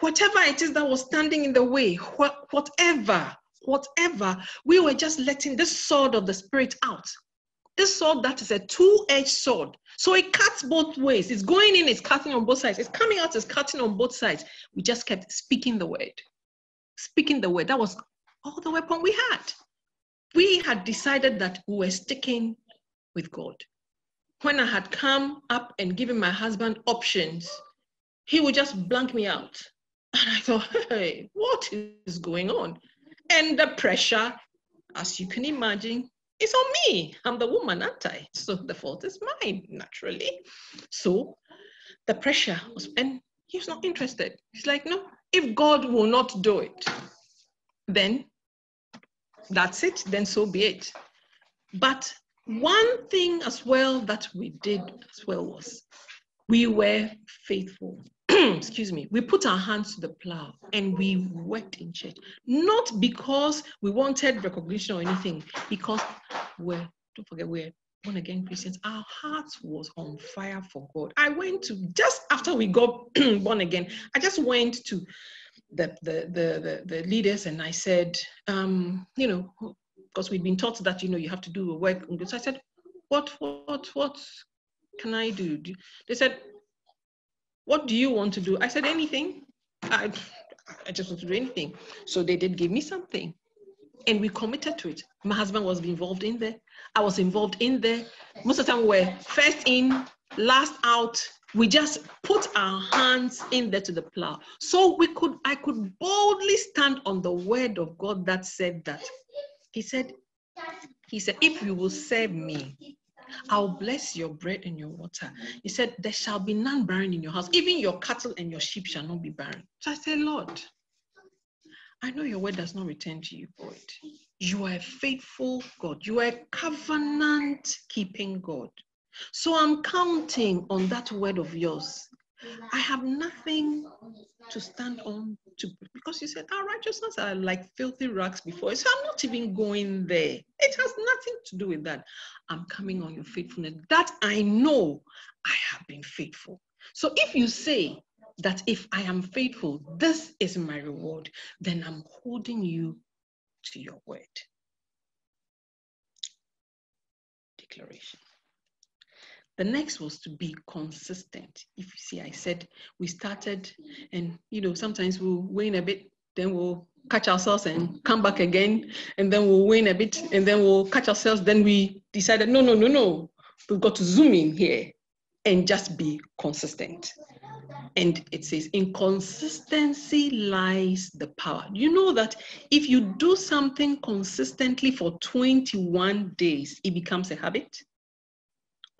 whatever it is that was standing in the way, wh- whatever, whatever, we were just letting this sword of the spirit out. This sword that is a two-edged sword. So it cuts both ways. It's going in, it's cutting on both sides. It's coming out, it's cutting on both sides. We just kept speaking the word. Speaking the word. That was all the weapon we had. We had decided that we were sticking with God. When I had come up and given my husband options, he would just blank me out. And I thought, hey, what is going on? And the pressure, as you can imagine, is on me. I'm the woman, aren't I? So the fault is mine, naturally. So the pressure was, and he's not interested. He's like, no, if God will not do it, then that's it, then so be it. But one thing as well that we did as well was we were faithful. Excuse me, we put our hands to the plow and we worked in church. Not because we wanted recognition or anything, because we're, don't forget, we're born again Christians. Our hearts was on fire for God. I went to, just after we got born again, I just went to the, the, the, the, the leaders and I said, um, you know, because we'd been taught that, you know, you have to do work. So I said, what, what, what can I do? They said, what do you want to do? I said, anything. I, I just want to do anything. So they did give me something. And we committed to it. My husband was involved in there. I was involved in there. Most of the time we are first in, last out. We just put our hands in there to the plow. So we could, I could boldly stand on the word of God that said that. He said, he said, if you will serve me, I'll bless your bread and your water. He said, There shall be none barren in your house. Even your cattle and your sheep shall not be barren. So I said, Lord, I know your word does not return to you void. You are a faithful God. You are a covenant keeping God. So I'm counting on that word of yours. I have nothing to stand on to because you said ah, our righteousness are like filthy rags before So I'm not even going there. It has nothing to do with that. I'm coming on your faithfulness. That I know I have been faithful. So if you say that if I am faithful, this is my reward, then I'm holding you to your word. declaration. The next was to be consistent. If you see, I said we started, and you know, sometimes we'll wane a bit, then we'll catch ourselves and come back again, and then we'll wane a bit, and then we'll catch ourselves. Then we decided, no, no, no, no, we've got to zoom in here and just be consistent. And it says, in consistency lies the power. You know that if you do something consistently for 21 days, it becomes a habit?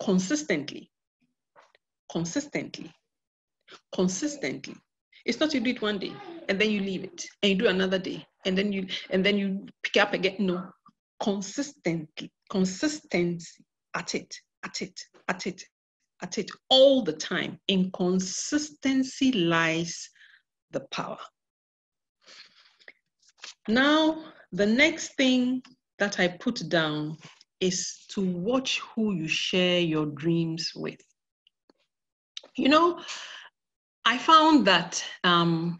Consistently, consistently, consistently. It's not you do it one day and then you leave it and you do another day and then you and then you pick up again. No, consistently, consistency. At it, at it, at it, at it. All the time. In consistency lies the power. Now, the next thing that I put down is to watch who you share your dreams with. You know, I found that um,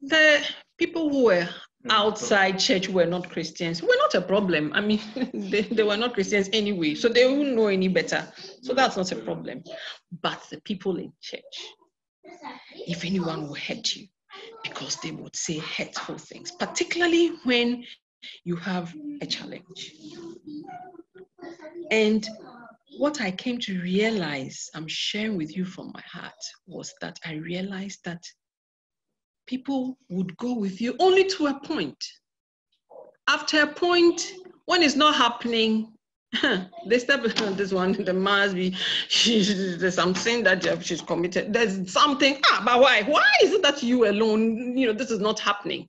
the people who were outside church were not Christians were not a problem. I mean, they, they were not Christians anyway, so they wouldn't know any better. So that's not a problem. But the people in church, if anyone will hurt you, because they would say hurtful things, particularly when you have a challenge. And what I came to realize, I'm sharing with you from my heart, was that I realized that people would go with you only to a point. After a point, when it's not happening, they step on this one, there must be, there's something that she's committed. There's something, ah, but why? Why is it that you alone, you know, this is not happening?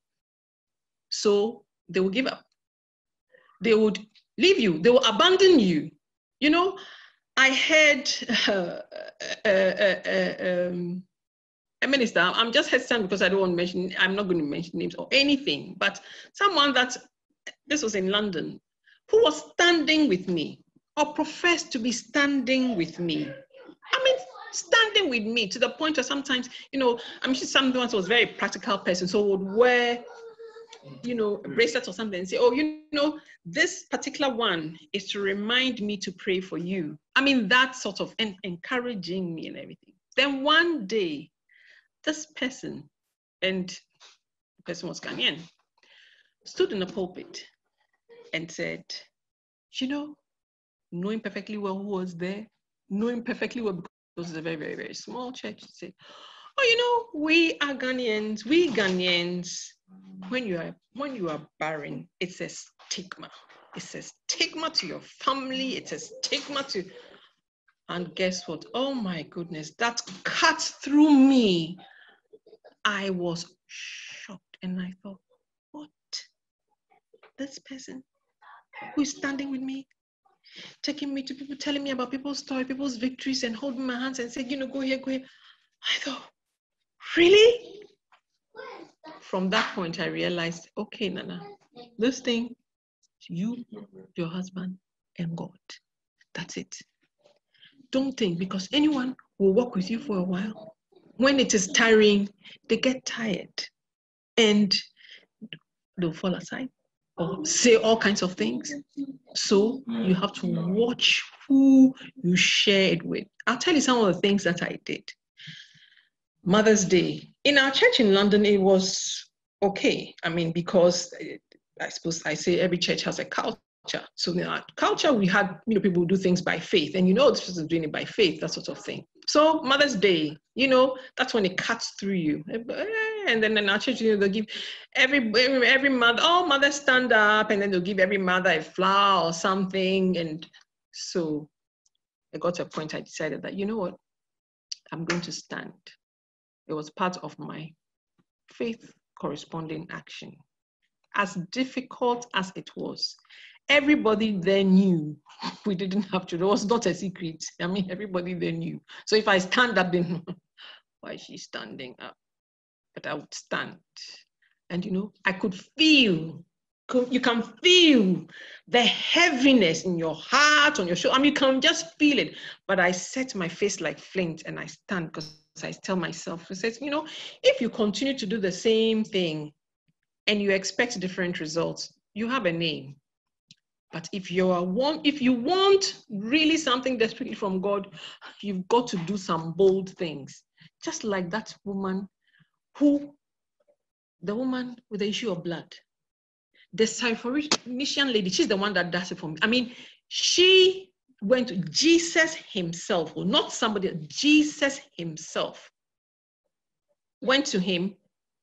So they will give up. They would leave you. They will abandon you. You know, I heard uh, uh, uh, um, a minister, I'm just hesitant because I don't want to mention, I'm not going to mention names or anything, but someone that, this was in London, who was standing with me or professed to be standing with me. I mean, standing with me to the point where sometimes, you know, I'm sure someone who was a very practical person, so would wear you know, a bracelet or something and say, oh, you know, this particular one is to remind me to pray for you. I mean, that sort of en- encouraging me and everything. Then one day, this person, and the person was Ghanaian, stood in the pulpit and said, you know, knowing perfectly well who was there, knowing perfectly well because it's a very, very, very small church, said, oh, you know, we are Ghanaians, we Ghanaians, when you are when you are barren, it's a stigma. It's a stigma to your family. It's a stigma to, and guess what? Oh my goodness, that cut through me. I was shocked, and I thought, what? This person who is standing with me, taking me to people, telling me about people's story, people's victories, and holding my hands and saying, you know, go here, go here. I thought, really? From that point, I realized, okay, Nana, this thing, you, your husband, and God. That's it. Don't think because anyone will work with you for a while. When it is tiring, they get tired and they'll fall aside or say all kinds of things. So you have to watch who you share it with. I'll tell you some of the things that I did. Mother's Day. In our church in London, it was okay. I mean, because eh, I suppose I say every church has a culture. So in our culture, we had, you know, people do things by faith, and you know, this is doing it by faith, that sort of thing. So Mother's Day, you know, that's when it cuts through you. Eh, and then in our church, you know, they'll give every, every, every mother, oh, all mothers stand up, and then they'll give every mother a flower or something. And so I got to a point I decided that, you know what, I'm going to stand it was part of my faith corresponding action. As difficult as it was, everybody there knew we didn't have to. It was not a secret. I mean, everybody there knew. So if I stand up, then why is she standing up? But I would stand. And you know, I could feel, you can feel the heaviness in your heart, on your shoulder. I mean, you can just feel it. But I set my face like flint and I stand because I tell myself, I says, you know, if you continue to do the same thing and you expect different results, you have a name. But if you are one, if you want really something desperately from God, you've got to do some bold things. Just like that woman who, the woman with the issue of blood, the Syrophoenician lady, she's the one that does it for me. I mean, she went to Jesus himself, or not somebody, Jesus himself went to him,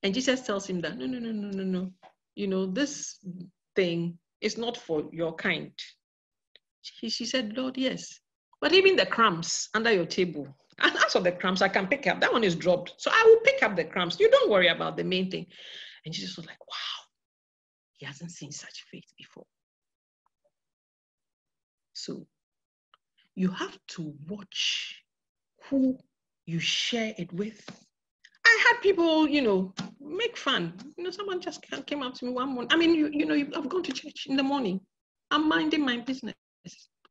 and Jesus tells him that no, no, no, no, no, no. You know, this thing is not for your kind. She, she said, Lord, yes. But even the crumbs under your table, and as for the crumbs, I can pick up. That one is dropped. So I will pick up the crumbs. You don't worry about the main thing. And Jesus was like, wow, he hasn't seen such faith before. So you have to watch who you share it with. I had people, you know, make fun. You know, someone just came up to me one morning. I mean, you, you know, I've gone to church in the morning. I'm minding my business.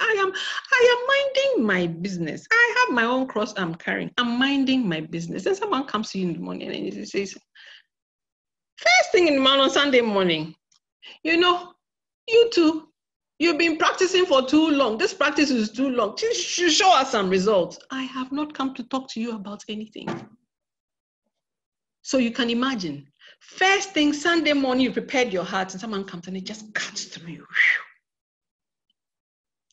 I am, I am minding my business. I have my own cross I'm carrying. I'm minding my business. And someone comes to you in the morning and he says, first thing in the morning on Sunday morning, you know, you too, You've been practicing for too long. This practice is too long. Show us some results. I have not come to talk to you about anything. So you can imagine. First thing, Sunday morning, you prepared your heart, and someone comes and it just cuts through you.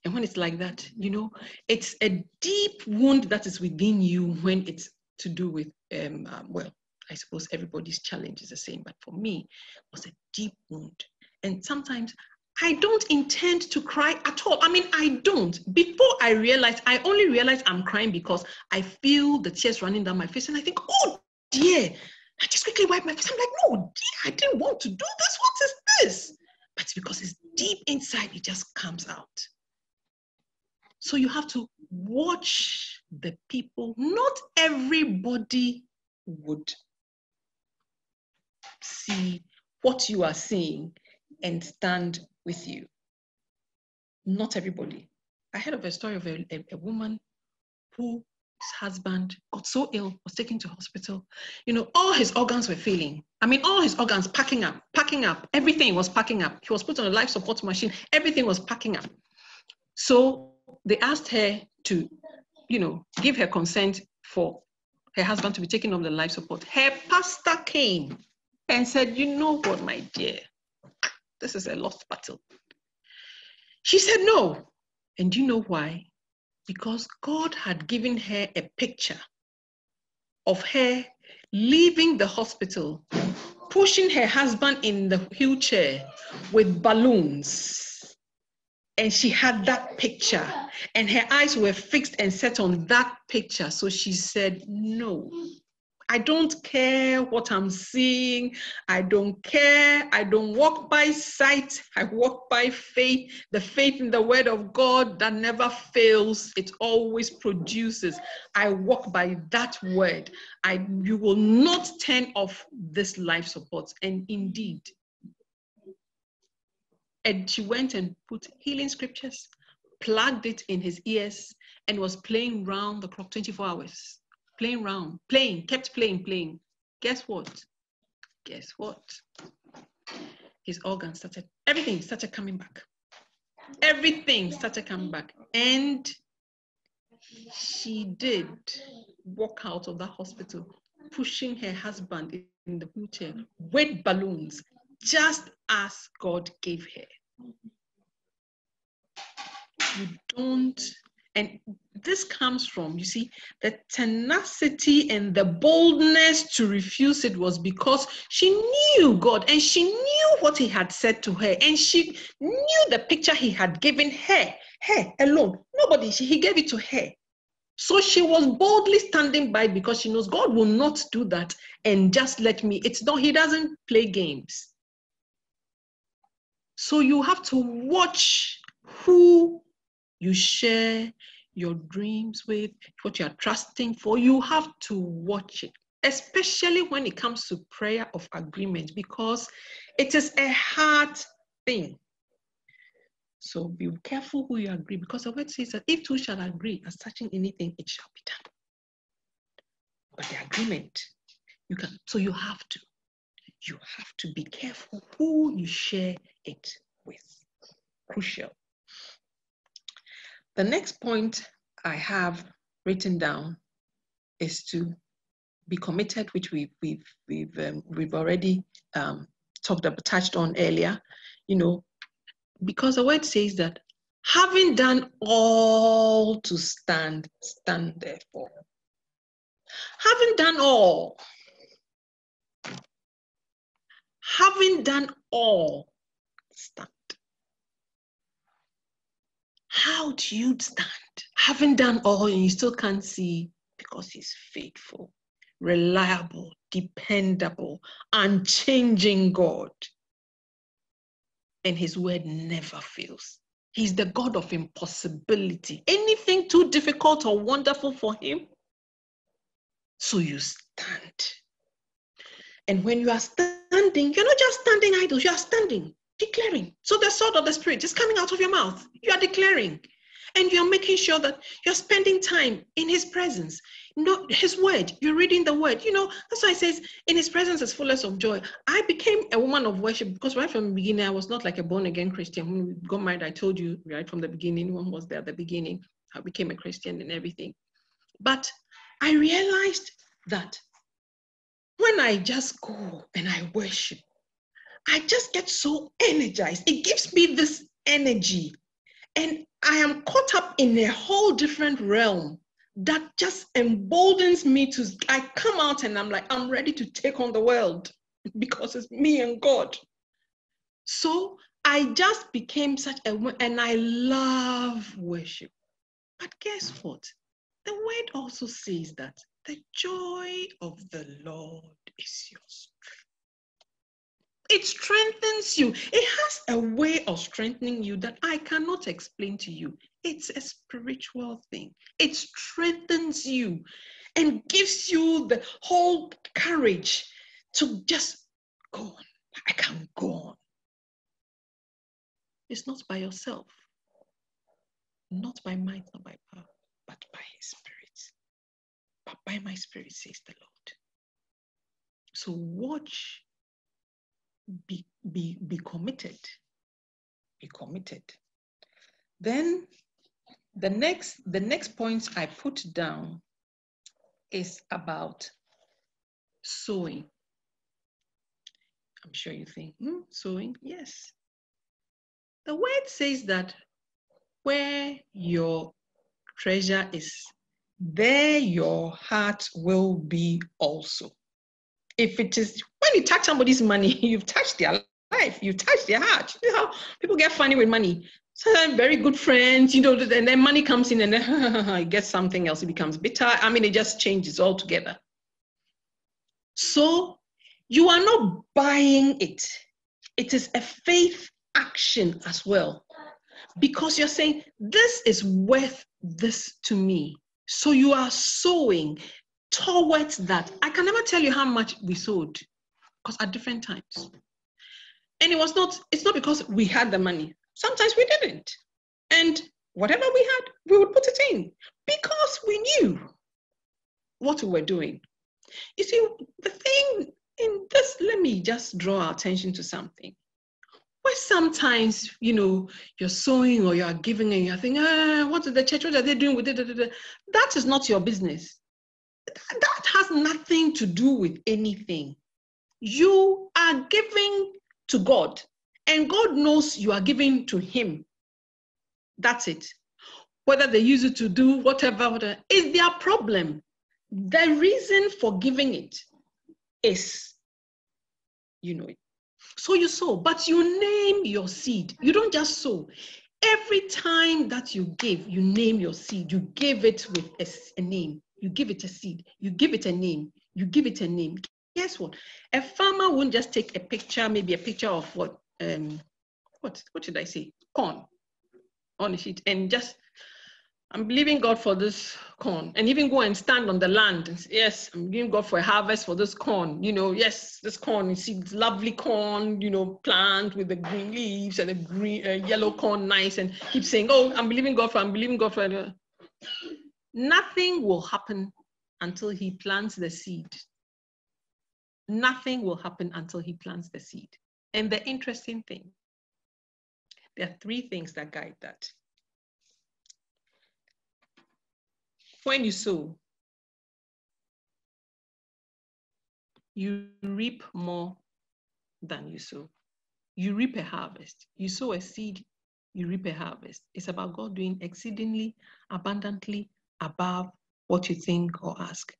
And when it's like that, you know, it's a deep wound that is within you when it's to do with, um, uh, well, I suppose everybody's challenge is the same, but for me, it was a deep wound. And sometimes I don't intend to cry at all. I mean, I don't. Before I realize, I only realize I'm crying because I feel the tears running down my face and I think, oh dear. I just quickly wipe my face. I'm like, no, dear, I didn't want to do this. What is this? But because it's deep inside, it just comes out. So you have to watch the people. Not everybody would see what you are seeing and stand with you. Not everybody. I heard of a story of a, a, a woman whose husband got so ill, was taken to hospital. You know, all his organs were failing. I mean, all his organs packing up, packing up. Everything was packing up. He was put on a life support machine. Everything was packing up. So they asked her to, you know, give her consent for her husband to be taken off the life support. Her pastor came and said, You know what, my dear? This is a lost battle. She said no. And do you know why? Because God had given her a picture of her leaving the hospital, pushing her husband in the wheelchair with balloons. And she had that picture, and her eyes were fixed and set on that picture. So she said, No, I don't care what I'm seeing. I don't care. I don't walk by sight. I walk by faith, the faith in the word of God that never fails. It always produces. I walk by that word. I you will not turn off this life support. And indeed, and she went and put healing scriptures, plugged it in his ears, and was playing round the clock 24 hours playing round, playing, kept playing, playing. Guess what? Guess what? His organs started, everything started coming back. Everything started coming back. And she did walk out of that hospital, pushing her husband in the wheelchair with balloons, just as God gave her. You don't and this comes from, you see, the tenacity and the boldness to refuse it was because she knew God and she knew what He had said to her and she knew the picture He had given her, her alone. Nobody, He gave it to her. So she was boldly standing by because she knows God will not do that and just let me. It's not, He doesn't play games. So you have to watch who you share your dreams with, what you're trusting for, you have to watch it, especially when it comes to prayer of agreement, because it is a hard thing. So be careful who you agree, because the word says that if two shall agree as touching anything, it shall be done. But the agreement, you can, so you have to, you have to be careful who you share it with. crucial. The next point I have written down is to be committed, which we've we've we've um, we've already um, talked about, touched on earlier. You know, because the word says that having done all to stand, stand therefore. Having done all, having done all, stand. How do you stand? Having done all and you still can't see because he's faithful, reliable, dependable, unchanging God. And his word never fails. He's the God of impossibility. Anything too difficult or wonderful for him? So you stand. And when you are standing, you're not just standing idle, you are standing declaring. So the sword of the spirit is coming out of your mouth. You are declaring. And you're making sure that you're spending time in his presence. Not his word. You're reading the word. You know, that's why it says, in his presence is fullness of joy. I became a woman of worship because right from the beginning, I was not like a born-again Christian. When we got married, I told you right from the beginning, one was there at the beginning. I became a Christian and everything. But I realized that when I just go and I worship, I just get so energized. It gives me this energy. And I am caught up in a whole different realm that just emboldens me to, I come out and I'm like, I'm ready to take on the world because it's me and God. So I just became such a, and I love worship. But guess what? The word also says that the joy of the Lord is your strength. It strengthens you. It has a way of strengthening you that I cannot explain to you. It's a spiritual thing. It strengthens you and gives you the whole courage to just go on. I can go on. It's not by yourself, not by might, not by power, but by His Spirit. But by my Spirit, says the Lord. So watch be, be, be committed. Be committed. Then the next, the next point I put down is about sowing. I'm sure you think, hmm, sowing? Yes. The word says that where your treasure is, there your heart will be also if it is when you touch somebody's money, you've touched their life, you've touched their heart. You know how people get funny with money. Sometimes very good friends, you know, and then money comes in and it gets something else. It becomes bitter. I mean, it just changes altogether. So you are not buying it. It is a faith action as well. Because you're saying, this is worth this to me. So you are sowing towards that. I can never tell you how much we sold because at different times. And it was not, it's not because we had the money. Sometimes we didn't. And whatever we had, we would put it in because we knew what we were doing. You see, the thing in this, let me just draw our attention to something. Where sometimes, you know, you're sowing or you're giving and you're thinking, ah, what is the church, what are they doing with it? That is not your business that has nothing to do with anything. You are giving to God, and God knows you are giving to Him. That's it. Whether they use it to do whatever, whatever is their problem. The reason for giving it is, you know it. So you sow, but you name your seed. You don't just sow. Every time that you give, you name your seed. You give it with a, a name you give it a seed, you give it a name, you give it a name. Guess what? A farmer won't just take a picture, maybe a picture of what, um, what, what should I say? Corn on a sheet and just, I'm believing God for this corn and even go and stand on the land and say, yes, I'm giving God for a harvest for this corn. You know, yes, this corn, you see lovely corn, you know, plant with the green leaves and the green, uh, yellow corn, nice, and keep saying, oh, I'm believing God for, I'm believing God for. Nothing will happen until he plants the seed. Nothing will happen until he plants the seed. And the interesting thing, There are three things that guide that. When you sow, you reap more than you sow. You reap a harvest. You sow a seed, you reap a harvest. It's about God doing exceedingly abundantly above what you think or ask.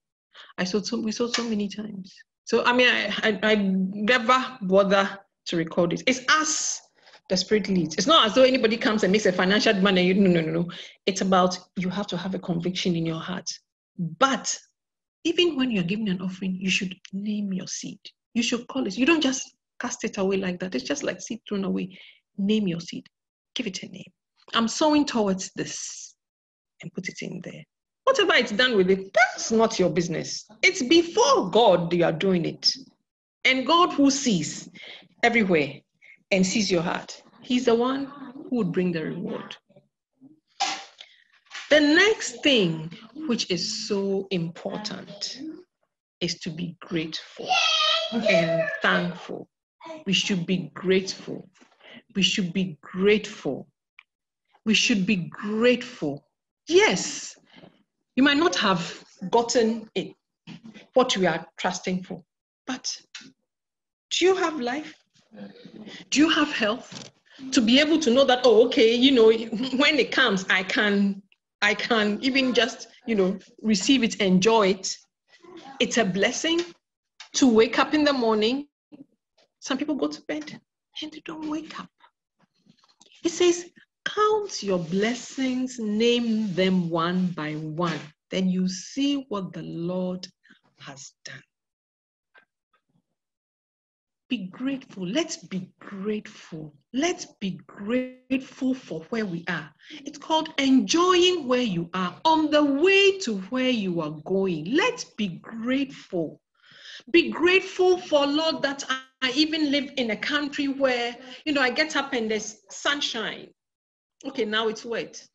I saw so we saw so many times. So I mean, I, I, I never bother to record it. It's us the spirit leads. It's not as though anybody comes and makes a financial demand and you no no no no. It's about you have to have a conviction in your heart. But even when you're giving an offering, you should name your seed. You should call it. You don't just cast it away like that. It's just like seed thrown away. Name your seed. Give it a name. I'm sowing towards this and put it in there. Whatever it's done with it, that's not your business. It's before God you are doing it. And God who sees everywhere and sees your heart, He's the one who would bring the reward. The next thing, which is so important, is to be grateful and thankful. We should be grateful. We should be grateful. We should be grateful. Yes, you might not have gotten it, what you are trusting for, but do you have life? Do you have health? To be able to know that, oh, okay, you know, when it comes, I can, I can even just, you know, receive it, enjoy it. It's a blessing to wake up in the morning. Some people go to bed and they don't wake up. It says, count your blessings, name them one by one. Then you see what the Lord has done be grateful. Let's be grateful. Let's be grateful for where we are. It's called enjoying where you are on the way to where you are going. Let's be grateful. Be grateful for Lord that I even live in a country where, you know, I get up and there's sunshine. Okay, now it's wet.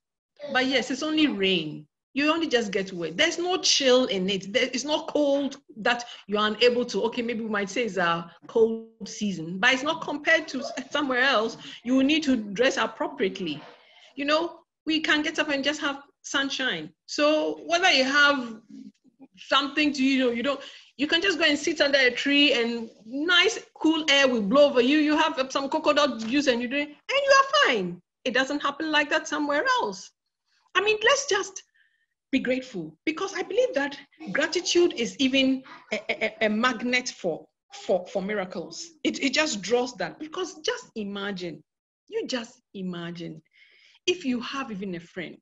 But yes, it's only rain you only just get wet. There's no chill in it. There, it's not cold that you're unable to, okay, maybe we might say it's a cold season, but it's not compared to somewhere else. You need to dress appropriately. You know, we can get up and just have sunshine. So whether you have something to, you know, you don't, you can just go and sit under a tree and nice cool air will blow over you. You have some coconut juice and you drink and you are fine. It doesn't happen like that somewhere else. I mean, let's just be grateful because I believe that gratitude is even a, a, a magnet for, for, for miracles. It, it just draws that because just imagine, you just imagine if you have even a friend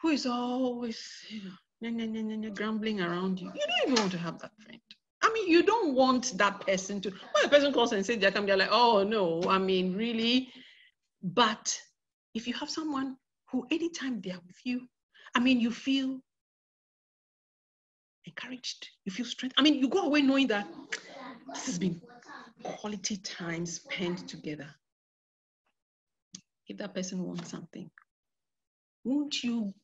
who is always you know, grumbling around you, you don't even want to have that friend. I mean, you don't want that person to, when a person calls and says they're like, oh no, I mean, really? But if you have someone who anytime they're with you, I mean, you feel encouraged, you feel strength. I mean, you go away knowing that this has been quality time spent together. If that person wants something, won't you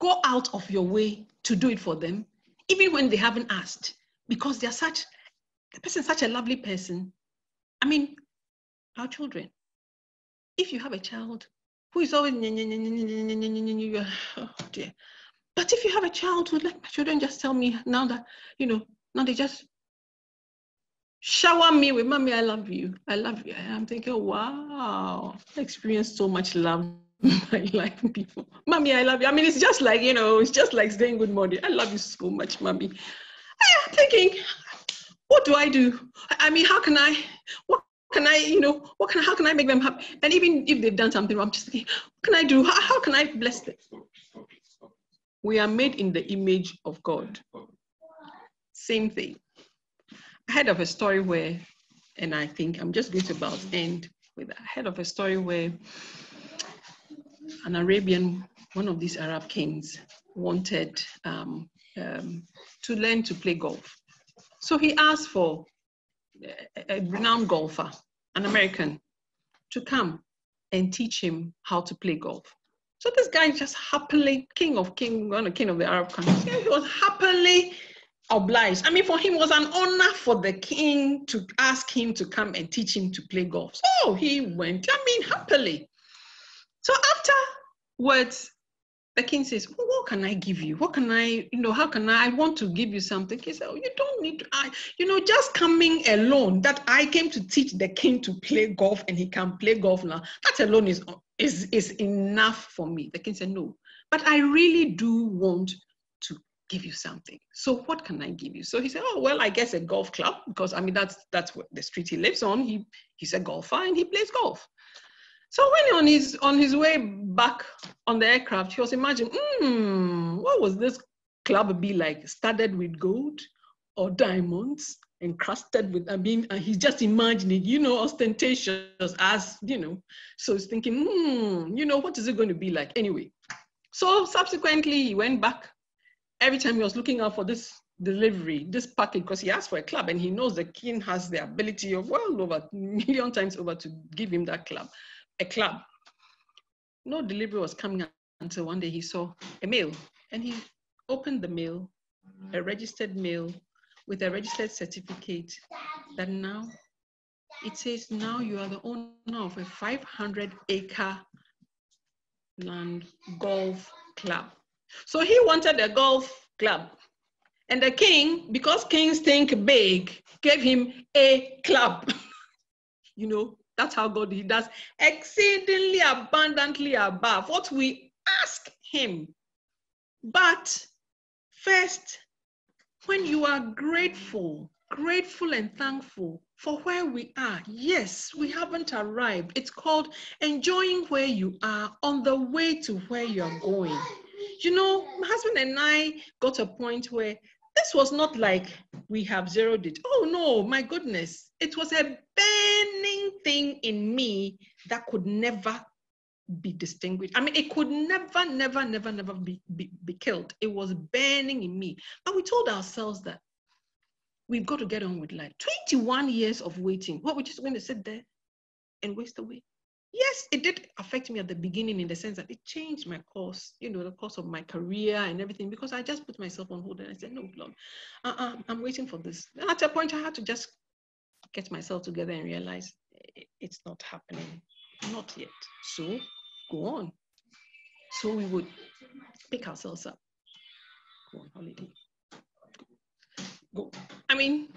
go out of your way to do it for them, even when they haven't asked? Because they're such, the person such a lovely person. I mean, our children. If you have a child who is always, oh dear. But if you have a child who, like my children just tell me now that, you know, now they just shower me with, Mommy, I love you. I love you. I'm thinking, wow, I experienced so much love my life before. Mommy, I love you. I mean, it's just like, you know, it's just like saying good morning. I love you so much, Mommy. I'm thinking, what do I do? I mean, how can I, what can I, you know, what can how can I make them happy? And even if they've done something wrong, I'm just thinking, what can I do? How, how can I bless them? We are made in the image of God. Same thing. I heard of a story where, and I think I'm just going to about end with I heard of a story where an Arabian, one of these Arab kings, wanted um, um, to learn to play golf. So he asked for a renowned golfer, an American, to come and teach him how to play golf. So this guy just happily, king of king, king of the Arab countries, he was happily obliged. I mean, for him, was an honor for the king to ask him to come and teach him to play golf. So he went, I mean, happily. So afterwards, the king says, well, what can I give you? What can I, you know, how can I, I want to give you something. He said, oh, you don't need to, I, you know, just coming alone, that I came to teach the king to play golf and he can play golf now, that alone is, is, is enough for me. The king said, no, but I really do want to give you something. So what can I give you? So he said, oh, well, I guess a golf club, because I mean, that's, that's what the street he lives on. He, he's a golfer and he plays golf. So when on his on his way back on the aircraft, he was imagining, hmm, what was this club be like? Studded with gold or diamonds, encrusted with I mean, and he's just imagining, you know, ostentatious as you know. So he's thinking, hmm, you know, what is it going to be like? Anyway, so subsequently he went back. Every time he was looking out for this delivery, this package, because he asked for a club and he knows the king has the ability of well over million times over to give him that club a club. No delivery was coming until one day he saw a mail and he opened the mail, a registered mail with a registered certificate that now it says now you are the owner of a 500 acre land golf club. So he wanted a golf club. And the king, because kings think big, gave him a club. you know, that's how God he does exceedingly abundantly above what we ask him. But first, when you are grateful, grateful and thankful for where we are, yes, we haven't arrived. It's called enjoying where you are on the way to where you're going. You know, my husband and I got a point where this was not like we have zeroed it. Oh no, my goodness. It was a burning thing in me that could never be distinguished. I mean, it could never, never, never, never be, be, be killed. It was burning in me. But we told ourselves that we've got to get on with life. 21 years of waiting. What, we're just going to sit there and waste away? yes, it did affect me at the beginning in the sense that it changed my course, you know, the course of my career and everything, because I just put myself on hold and I said, no, Lord, uh-uh, I'm waiting for this. And at a point, I had to just get myself together and realize it's not happening, not yet. So go on. So we would pick ourselves up, go on holiday, go. I mean,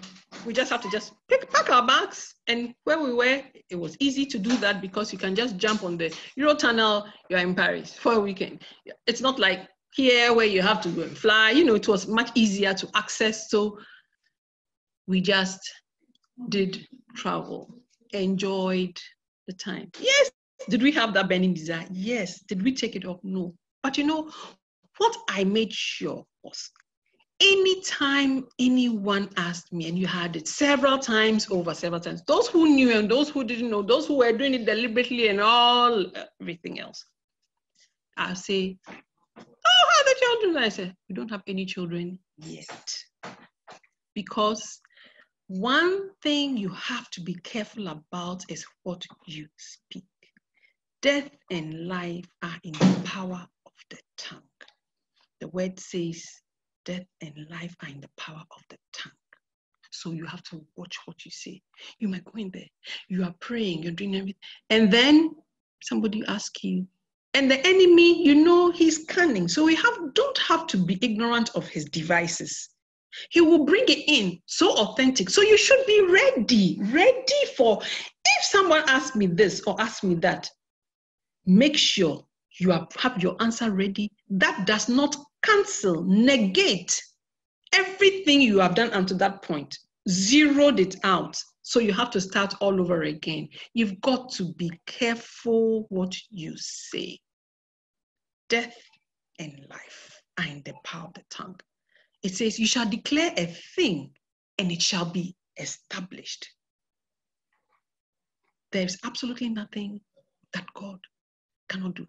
we just have to just pick, pack our bags and where we were, it was easy to do that because you can just jump on the Eurotunnel, you're in Paris for a weekend. It's not like here where you have to go and fly, you know, it was much easier to access. So we just did travel, enjoyed the time. Yes, did we have that burning desire? Yes. Did we take it off? No. But you know, what I made sure was anytime anyone asked me, and you had it several times over several times, those who knew and those who didn't know, those who were doing it deliberately and all everything else, i say, Oh, how the children? I said, We don't have any children yet. Because one thing you have to be careful about is what you speak. Death and life are in the power of the tongue. The word says, death and life are in the power of the tongue. So you have to watch what you say. You might go in there, you are praying, you're doing everything, and then somebody asks you, and the enemy, you know, he's cunning. So we have don't have to be ignorant of his devices. He will bring it in so authentic. So you should be ready, ready for if someone asks me this or asks me that, make sure you have your answer ready. That does not cancel, negate everything you have done until that point, zeroed it out. So you have to start all over again. You've got to be careful what you say. Death and life are in the power of the tongue. It says, You shall declare a thing and it shall be established. There's absolutely nothing that God cannot do.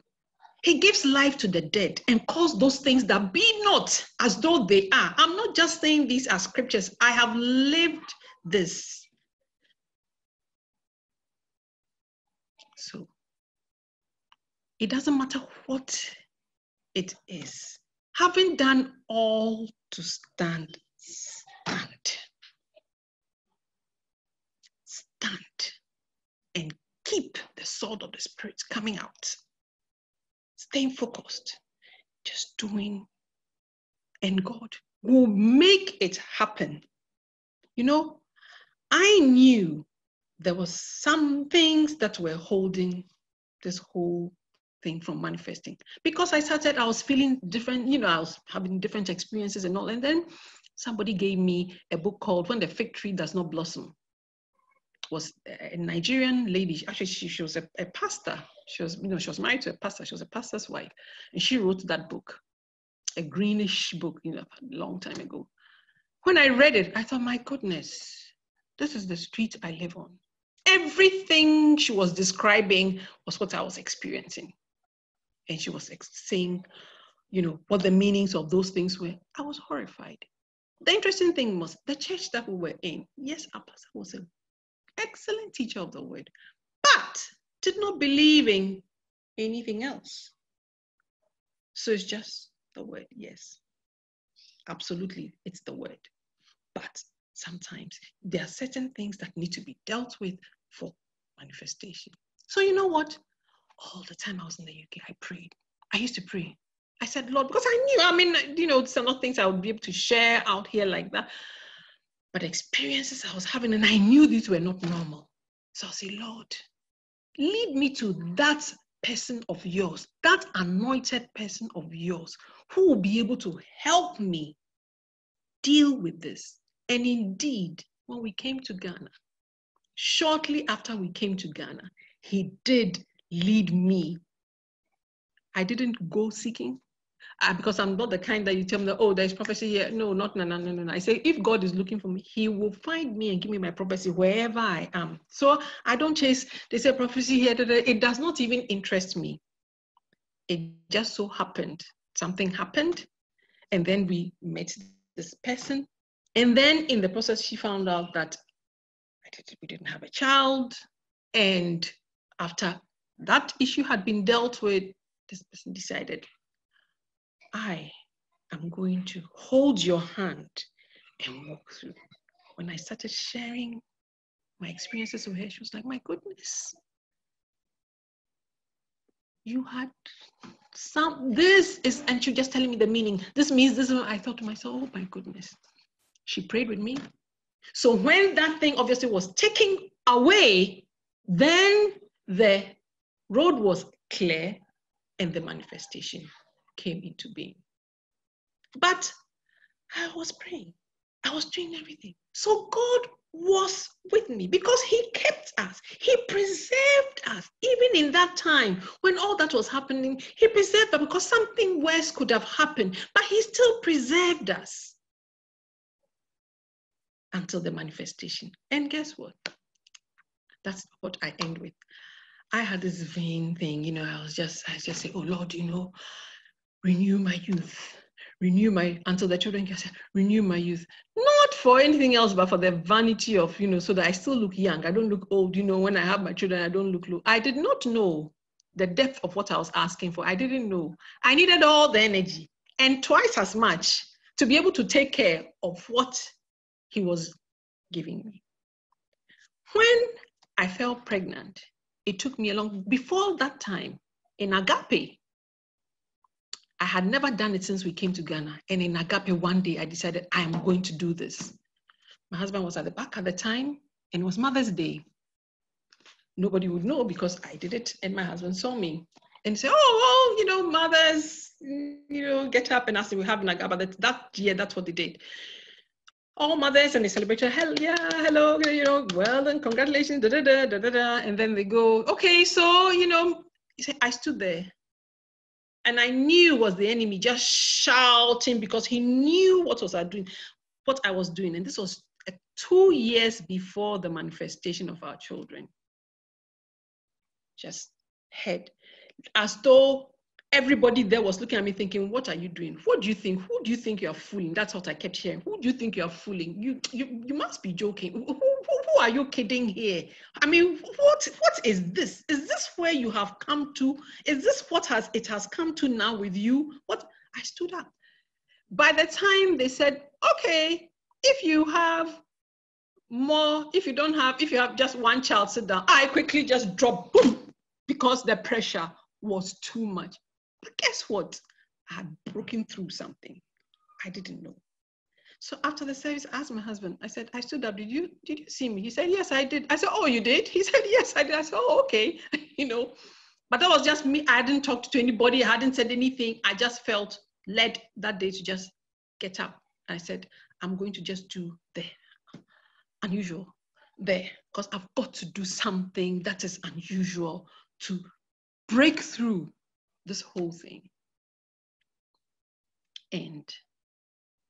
He gives life to the dead and calls those things that be not as though they are. I'm not just saying these are scriptures, I have lived this. So it doesn't matter what it is. Having done all to stand, stand. Stand and keep the sword of the Spirit coming out. Staying focused, just doing, and God will make it happen. You know, I knew there was some things that were holding this whole thing from manifesting because I started, I was feeling different, you know, I was having different experiences and all. And then somebody gave me a book called When the Fig Tree Does Not Blossom. Was a Nigerian lady. Actually, she, she was a, a pastor. She was, you know, she was married to a pastor. She was a pastor's wife. And she wrote that book, a greenish book, you know, a long time ago. When I read it, I thought, my goodness, this is the street I live on. Everything she was describing was what I was experiencing and she was saying, you know, what the meanings of those things were. I was horrified. The interesting thing was the church that we were in, yes, our pastor was an excellent teacher of the word, but did not believe in anything else. So it's just the word, yes. Absolutely, it's the word. But sometimes there are certain things that need to be dealt with for manifestation. So you know what? All the time I was in the UK, I prayed. I used to pray. I said, Lord, because I knew, I mean, you know, some of the things I would be able to share out here like that. But experiences I was having, and I knew these were not normal. So I say, Lord, lead me to that person of yours, that anointed person of yours, who will be able to help me deal with this. And indeed, when we came to Ghana, shortly after we came to Ghana, he did lead me. I didn't go seeking uh, because I'm not the kind that you tell me oh, there's prophecy here. No, not, no, no, no, no. I say, if God is looking for me, he will find me and give me my prophecy wherever I am. So I don't chase, they say prophecy here. It does not even interest me. It just so happened. Something happened. And then we met this person. And then in the process, she found out that we didn't have a child. And after that issue had been dealt with, this person decided, I am going to hold your hand and walk through. When I started sharing my experiences with her, she was like, My goodness, you had some, this is, and she was just telling me the meaning. This means this. I thought to myself, Oh my goodness. She prayed with me. So when that thing obviously was taken away, then the road was clear and the manifestation came into being. But I was praying, I was doing everything. So God was with me because He kept us, He preserved us. Even in that time when all that was happening, He preserved us because something worse could have happened, but He still preserved us until the manifestation. And guess what? That's what I end with. I had this vain thing, you know, I was just, I just say, oh Lord, you know, renew my youth, renew my, until the children can say, renew my youth. Not for anything else, but for the vanity of, you know, so that I still look young. I don't look old, you know, when I have my children, I don't look low. I did not know the depth of what I was asking for. I didn't know. I needed all the energy and twice as much to be able to take care of what he was giving me. When I fell pregnant, it took me a long before that time in agape i had never done it since we came to ghana. And in agape one day i decided i am going to do this. My husband was at the back at the time and it was mother's day. Nobody would know because i did it and my husband saw me and say oh well you know mothers you know get up and ask we have an agape that, that year that's what they did all mothers and they celebrate hell yeah hello you know well and congratulations da, da, da, da, da, da. and then they go okay so you know i stood there and i knew was the enemy just shouting because he knew what was i doing what i was doing and this was uh, two years before the manifestation of our children just head as though everybody there was looking at me thinking, what are you doing? What do you think? Who do you think you're fooling? That's what I kept hearing. Who do you think you're fooling? You, you, you must be joking. Who, who, who are you kidding here? I mean, what, what is this? Is this where you have come to? Is this what has, it has come to now with you? What, I stood up. By the time they said, okay, if you have more, if you don't have, if you have just one child sit down, I quickly just dropped boom because the pressure was too much. But guess what? I had broken through something. I didn't know. So after the service, I asked my husband, I said, I stood up, did you did you see me? He said, Yes, I did. I said, Oh, you did? He said, Yes, I did. I said, Oh, okay. you know. But that was just me. I hadn't talked to anybody, I hadn't said anything. I just felt led that day to just get up. I said, I'm going to just do the unusual there because I've got to do something that is unusual to break through this whole thing. And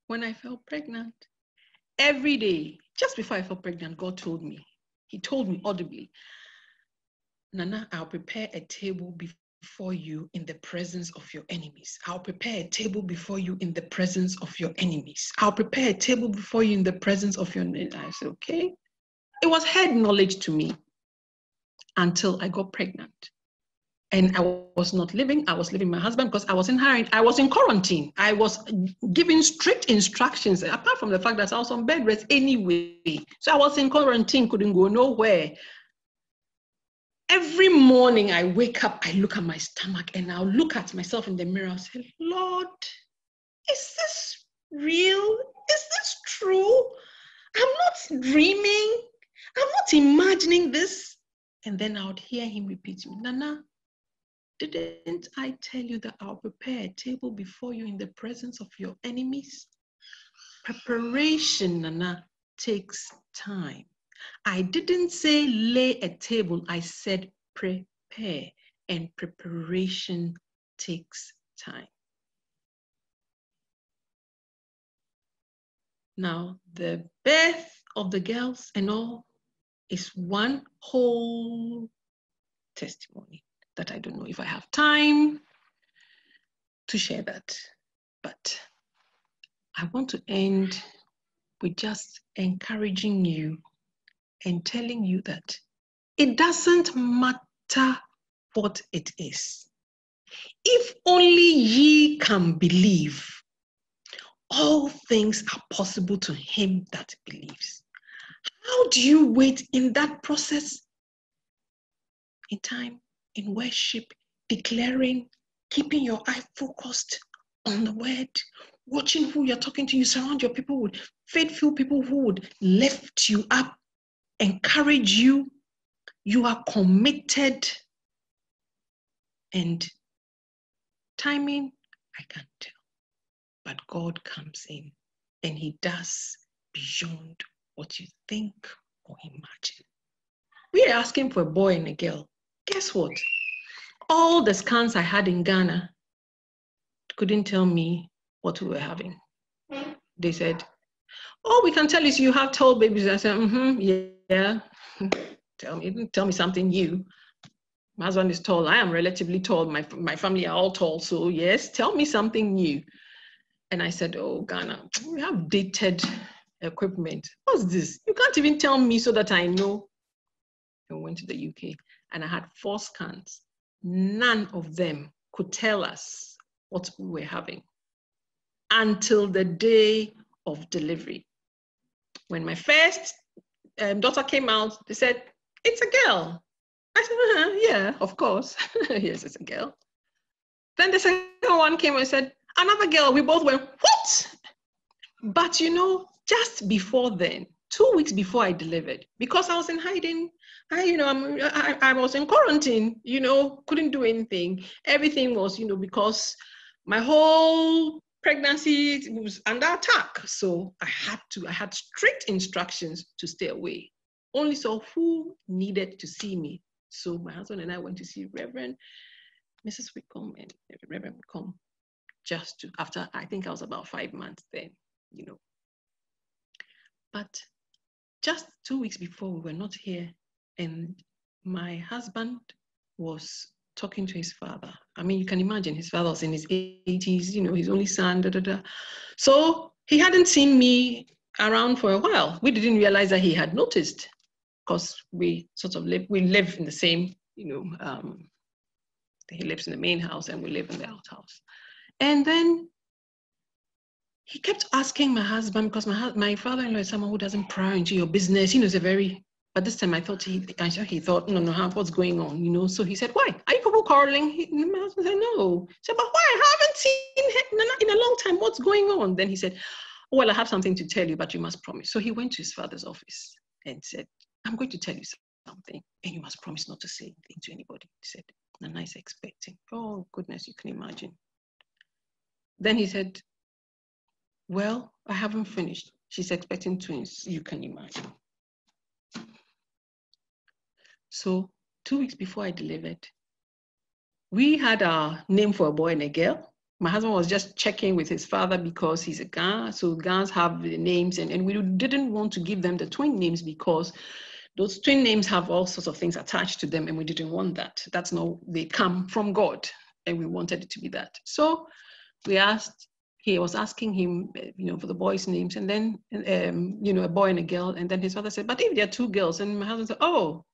when I felt pregnant, every day, just before I felt pregnant, God told me, He told me audibly, Nana, I'll prepare a table before you in the presence of your enemies. I'll prepare a table before you in the presence of your enemies. I'll prepare a table before you in the presence of your enemies. I said, okay. It was head knowledge to me until I got pregnant and I was not living. I was living my husband because I was in hiring. I was in quarantine. I was giving strict instructions, apart from the fact that I was on bed rest anyway. So I was in quarantine, couldn't go nowhere. Every morning I wake up, I look at my stomach and I'll look at myself in the mirror and say, Lord, is this real? Is this true? I'm not dreaming. I'm not imagining this. And then I would hear him repeat, to me, Nana, didn't I tell you that I'll prepare a table before you in the presence of your enemies? Preparation, Nana, takes time. I didn't say lay a table, I said prepare, and preparation takes time. Now, the birth of the girls and all is one whole testimony that I don't know if I have time to share that. But I want to end with just encouraging you and telling you that it doesn't matter what it is. If only ye can believe, all things are possible to him that believes. How do you wait in that process? In time, in worship, declaring, keeping your eye focused on the word, watching who you're talking to. You surround your people with faithful people who would lift you up, encourage you. You are committed. And timing, I can't tell. But God comes in and He does beyond what you think or imagine. We are asking for a boy and a girl guess what? All the scans I had in Ghana couldn't tell me what we were having. They said, "Oh, we can tell you you have tall babies." I said, "Mm-hmm, yeah." tell me, tell me something new. My husband is tall. I am relatively tall. My my family are all tall. So yes, tell me something new. And I said, "Oh, Ghana, we have dated equipment. What's this? You can't even tell me so that I know." I went to the UK and I had four scans. None of them could tell us what we were having until the day of delivery. When my first um, daughter came out, they said, It's a girl. I said, uh-huh, Yeah, of course. yes, it's a girl. Then the second one came and said, Another girl. We both went, What? But you know, just before then, two weeks before I delivered, because I was in hiding I, you know, I'm, I, I was in quarantine, you know, couldn't do anything. Everything was, you know, because my whole pregnancy was under attack. So I had to, I had strict instructions to stay away. Only so who needed to see me. So my husband and I went to see Reverend Mrs. Wickham and Reverend Wickham just to, after I think I was about five months then, you know. But just two weeks before we were not here and my husband was talking to his father. I mean, you can imagine his father was in his 80s, you know, his only son, da da da. So he hadn't seen me around for a while. We didn't realize that he had noticed because we sort of live, we live in the same, you know, um, he lives in the main house and we live in the outhouse. And then he kept asking my husband because my my father-in-law is someone who doesn't pry into your business. He knows a very but this time I thought he, I he thought, no, no, what's going on, you know? So he said, why? Are you people quarreling? My husband said, no. He said, but why? I haven't seen him in a long time. What's going on? Then he said, well, I have something to tell you, but you must promise. So he went to his father's office and said, I'm going to tell you something, and you must promise not to say anything to anybody. He said, Nana is expecting. Oh, goodness, you can imagine. Then he said, Well, I haven't finished. She's expecting twins. You can imagine. So two weeks before I delivered, we had a name for a boy and a girl. My husband was just checking with his father because he's a Ga. So Gans have the names, and, and we didn't want to give them the twin names because those twin names have all sorts of things attached to them, and we didn't want that. That's not, they come from God, and we wanted it to be that. So we asked, he was asking him, you know, for the boys' names, and then, um, you know, a boy and a girl, and then his father said, but if there are two girls, and my husband said, oh,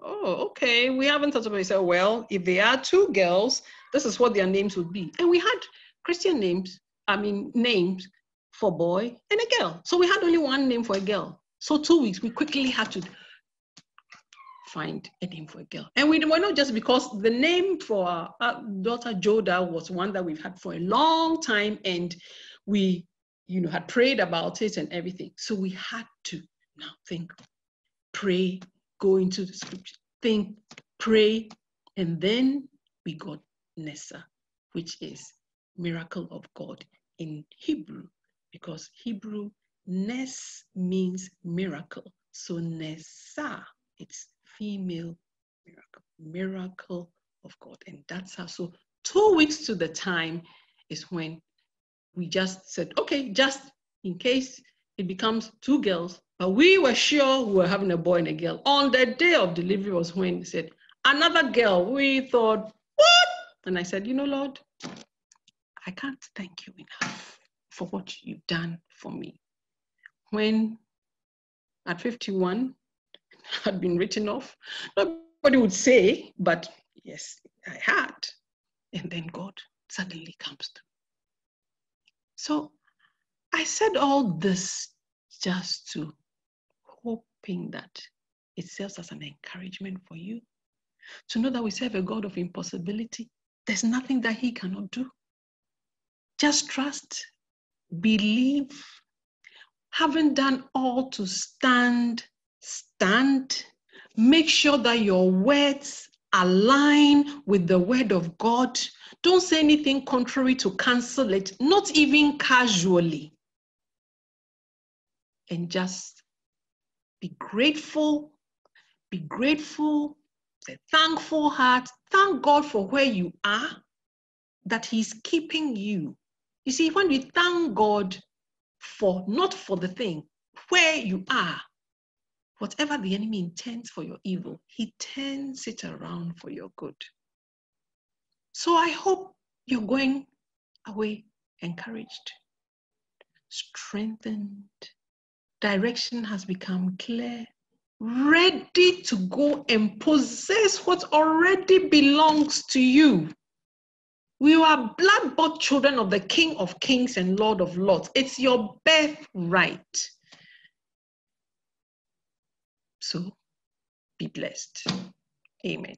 oh, okay, we haven't thought about it. So, well, if there are two girls, this is what their names would be. And we had Christian names, I mean, names for boy and a girl. So we had only one name for a girl. So two weeks, we quickly had to find a name for a girl. And we were not just because the name for our, our daughter Joda was one that we've had for a long time and we, you know, had prayed about it and everything. So we had to now think, pray, go into the scripture, think, pray, and then we got Nessa, which is miracle of God in Hebrew, because Hebrew Nes means miracle. So Nessa, it's female miracle, miracle of God. And that's how, so two weeks to the time is when we just said, okay, just in case it becomes two girls, but we were sure we were having a boy and a girl. On the day of delivery was when he said, another girl. We thought, what? And I said, you know, Lord, I can't thank you enough for what you've done for me. When at 51, had been written off, nobody would say, but yes, I had. And then God suddenly comes through. So I said all this just to hoping that it serves as an encouragement for you to know that we serve a God of impossibility. There's nothing that He cannot do. Just trust, believe, having done all to stand, stand. Make sure that your words align with the word of God. Don't say anything contrary to cancel it, not even casually. And just be grateful, be grateful, a thankful heart. Thank God for where you are, that He's keeping you. You see, when you thank God for, not for the thing, where you are, whatever the enemy intends for your evil, he turns it around for your good. So I hope you're going away encouraged, strengthened, direction has become clear, ready to go and possess what already belongs to you. We are blood bought children of the King of Kings and Lord of Lords. It's your birthright. So be blessed. Amen.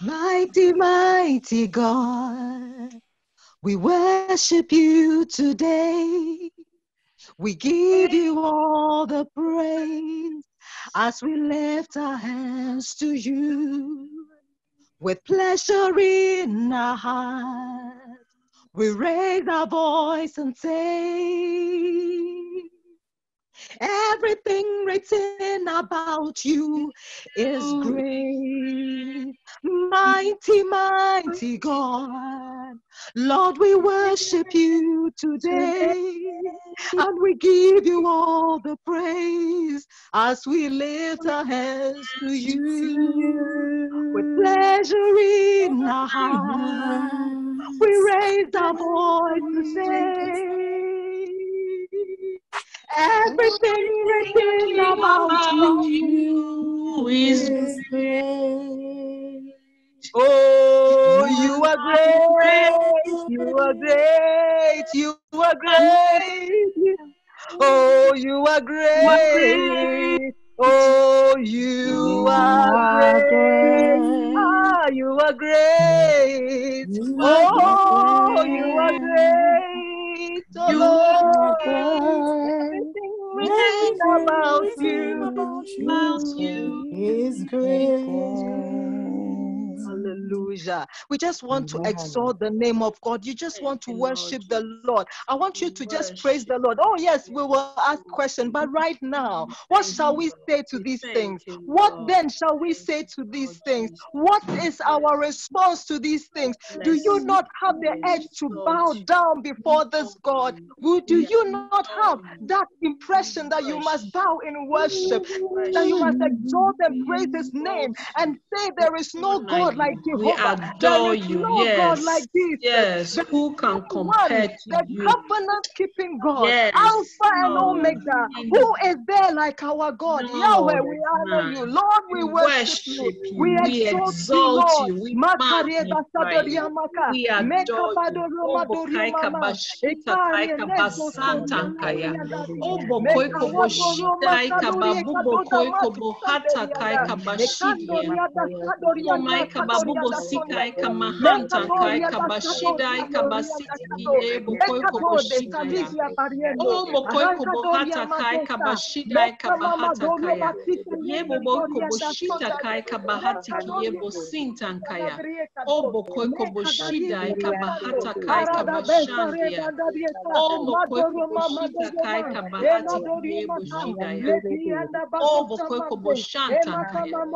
Mighty, mighty God, we worship you today. We give you all the praise as we lift our hands to you. With pleasure in our hearts, we raise our voice and say, Everything written about you is great. Mighty, mighty God. Lord, we worship you today and we give you all the praise as we lift our hands to you with pleasure in our hearts. We raise our voice to say, Everything written about you is great. Oh, you are great. you are great. You are great. Oh, you are great. Oh, you are great. Ah, you are great. Oh, you are great. Lord. Everything about you, about you is great. Hallelujah. We just want to exalt the name of God. You just want to worship the Lord. I want you to just praise the Lord. Oh, yes, we will ask questions, but right now, what shall we say to these things? What then shall we say to these things? What is our response to these things? Do you not have the edge to bow down before this God? Do you not have that impression that you must bow in worship, that you must exalt and praise His name and say, There is no God like Jehovah. We adore you. No yes. God like Jesus. Yes. The Who can compare to the you? covenant keeping God, Yes. Alpha and No. Omega. Who is there like our God? No, Yahweh, we honor you. Lord, we, We worship, you. you. We We exalt, exalt you. Lord. We magnify you. We adore you. Obo dori kaika mama. bashita Ekari kaika enezo basanta soria kaya. kariandari. Obo Meka koiko wado boshita roma kaika kadori babubo ekadoda koiko matu bohata sanderianda. kaika bashidi. Ekandori ada sadori Obo anda maika kadori babubo anda sika sonia. ika mahanta Mekabori kaika ada bashida sadori ika adori anda basiti kado. yebo koiko Mekabode boshita ya. saligia pariendo. Obo koiko bohata kaika bashida ika bahata kaya. Yebo boko boshita kaika bahati kiyebo sintan kaya. Obo koiko boshida ika bahata kaika bashandia. Obo koiko boshita kaika bahati kiyebo shida ya. Obo koiko boshanta kaya.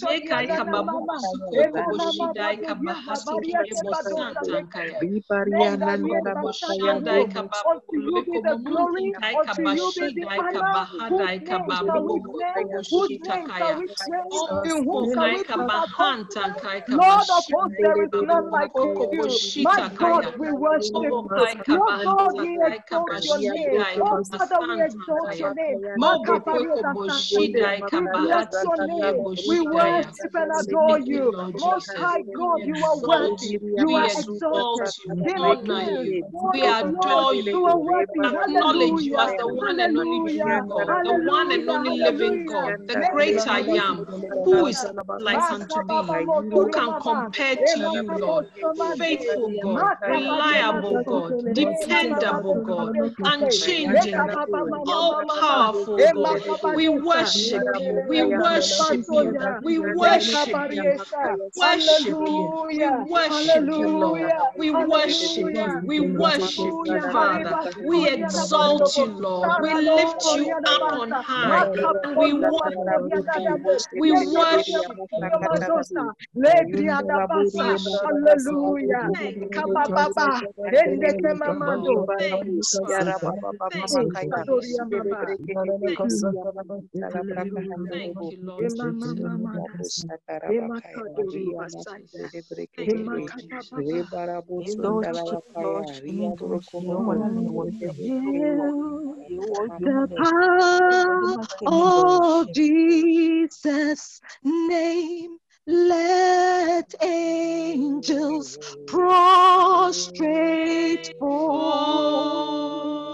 Ye kaika babubu su koiko boshida ika bahati kiyebo santan kaya. Boshanda ika babu Unto you be loiko the momunti glory, kaika unto you be the bashida ika honor. bahada Whose ika name shall babu we koiko praise? Whose boshita name shall kaya. we praise? In Obo whom shall we kaika put our bahanta confidence? kaika Lord of hosts, there is none like you. My. God, we worship you. kaika Your God, bahata we kaika exalt your name. bashida Oh, Father, we exalt your name. Mobo koiko Makabareta boshida Santande. ika We bless your name. We worship and adore Thank you, you. Most Jesus. High God, you are worthy. you. Are exalted. you. We King of honor kings, you. We adore you are worthy. Acknowledge you as the one and only true God, the one and only living God, the great I am. Who is like unto thee? Who can compare to you, Lord? Faithful God, reliable God, dependable God, unchanging all powerful God. We worship you. We worship you. We worship you. Worship you. We worship you, Lord. We worship you. We worship you, Father. We exalt you, Lord. We lift you up on high and we worship you. We worship you, Basoria Lord. Mazosa. Lebria da Basa. Worship you, Lord. Hallelujah. Thank you, Lord. The power of Jesus' name. Let angels prostrate fall.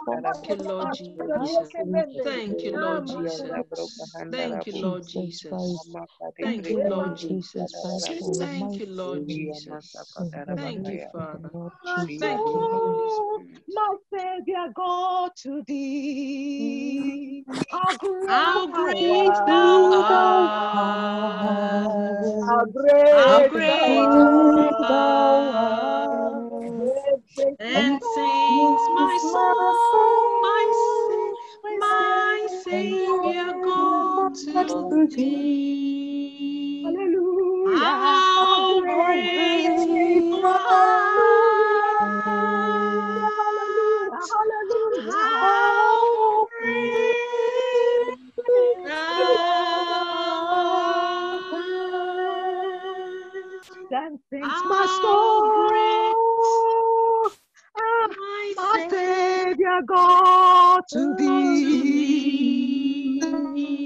Thank you, Lord Jesus. Thank you, Lord Jesus. Thank you, Lord Jesus. Thank you, Lord Jesus. Thank you, Lord Jesus. Thank you, Father. Thank you, Holy Spirit. My Savior, go to thee. How great, How great thou art. How great, How thou great art. thou art. And sings my soul, my, sa- my Savior go to thee. Hallelujah. How great thou art. Hallelujah. How great. Then my great soul. My my Savior God to thee.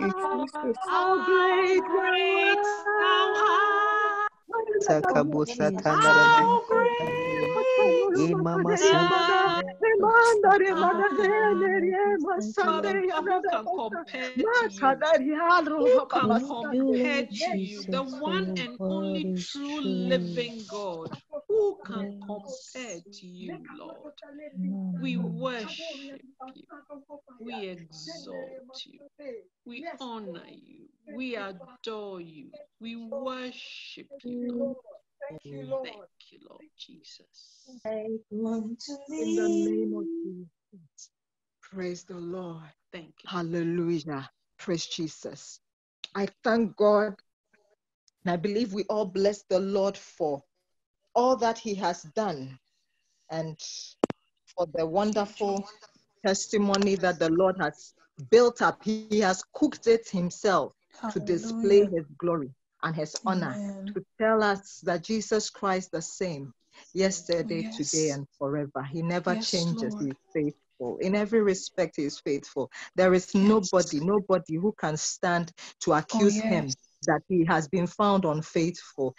How great great thou art. How great Imama thou Remanda, remanda, art. remanda, Father, Sunday, who can compare to you? The one and only true. living God. Who can compare to you, Lord? We worship you. We exalt you. We honor you. We adore you. We worship you, Lord. Thank you, Thank Lord. you, Lord Jesus. In the name of Jesus. Praise the Lord. Thank you. Hallelujah. Praise Jesus. I thank God. And I believe we all bless the Lord for all that He has done and for the wonderful testimony that the Lord has built up. He has cooked it Himself to display His glory and His honor, to tell us that Jesus Christ the same yesterday, Yes. today, and forever. He never Yes, changes. Lord. He is faithful. In every respect, He is faithful. There is nobody, nobody who can stand to accuse Him yes. that He has been found unfaithful,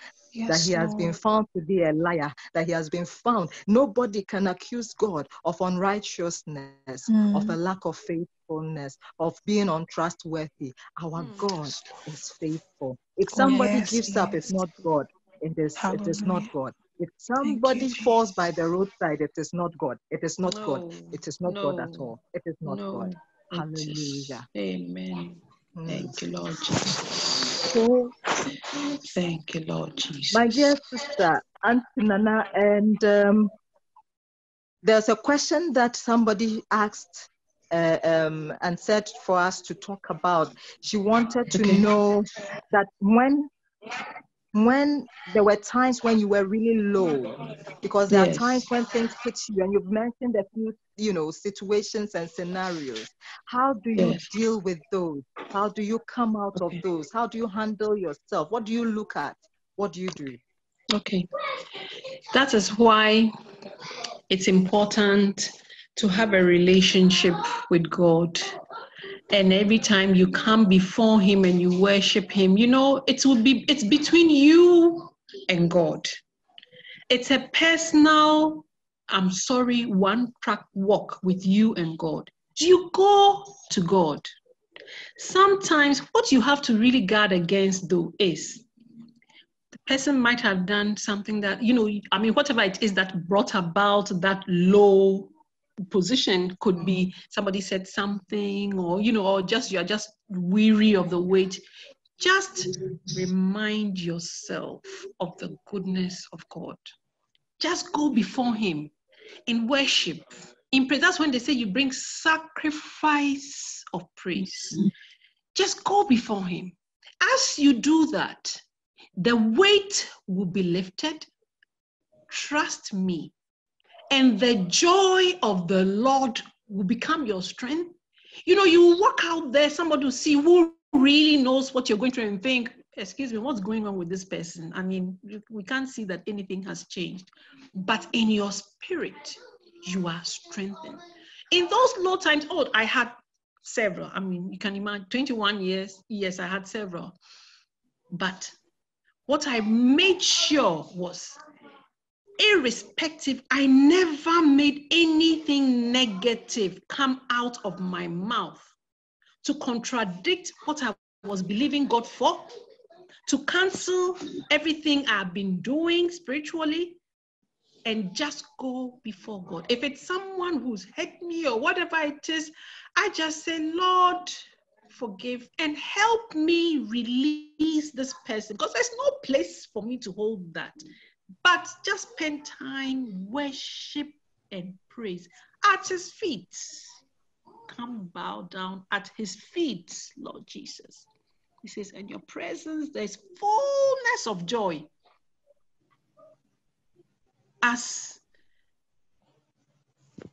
that Yes, He has been found to be a liar, that He has been found. Nobody can accuse God of unrighteousness, of a Mm. lack of faithfulness, of being untrustworthy. Our Mm. God is faithful. If somebody yes, gives he up, it's not God. It is, it is not God. If Thank you, somebody falls by the roadside, it is not God. It is not God. It is not God at all. It is not no. God. Hallelujah. Amen. Mm. Thank you, Lord Jesus. So, Thank you, Lord Jesus. my dear sister, Auntie Nana, and um, there's a question that somebody asked uh, um, and said for us to talk about. She wanted to Okay. know that when when there were times when you were really low, because there are times when things hit you, and you've mentioned a few, you know, situations and scenarios. How do you Yes. deal with those? How do you come out Okay. of those? How do you handle yourself? What do you look at? What do you do? Okay. That is why it's important to have a relationship with God. And every time you come before Him and you worship Him, you know, it will be, it's between you and God. It's a personal, I'm sorry, one track walk with you and God. Do you go to God. Sometimes what you have to really guard against, though, is the person might have done something that, you know, I mean, whatever it is that brought about that low position could be mm-hmm. somebody said something or you know or just you're just weary of the weight. Just remind yourself of the goodness of god. Just go before him in worship. In praise that's when they say you bring sacrifice of praise. Mm-hmm. Just go before him. As you do that the weight will be lifted. Trust me and the joy of the Lord will become your strength. You know, you walk out there, somebody will see who really knows what you're going through and think, excuse me, what's going on with this person? I mean, we can't see that anything has changed. But in your spirit, you are strengthened. In those low times, oh, I had several. I mean, you can imagine 21 years, yes, I had several. But what I made sure was irrespective, I never made anything negative come out of my mouth to contradict what I was believing God for, to cancel everything I've been doing spiritually, and just go before God. If it's someone who's hurt me or whatever it is, I just say, Lord, forgive and help me release this person because there's no place for me to hold that. But just spend time, worship and praise at his feet. Come bow down at his feet, Lord Jesus. He says, in your presence, there's fullness of joy. As,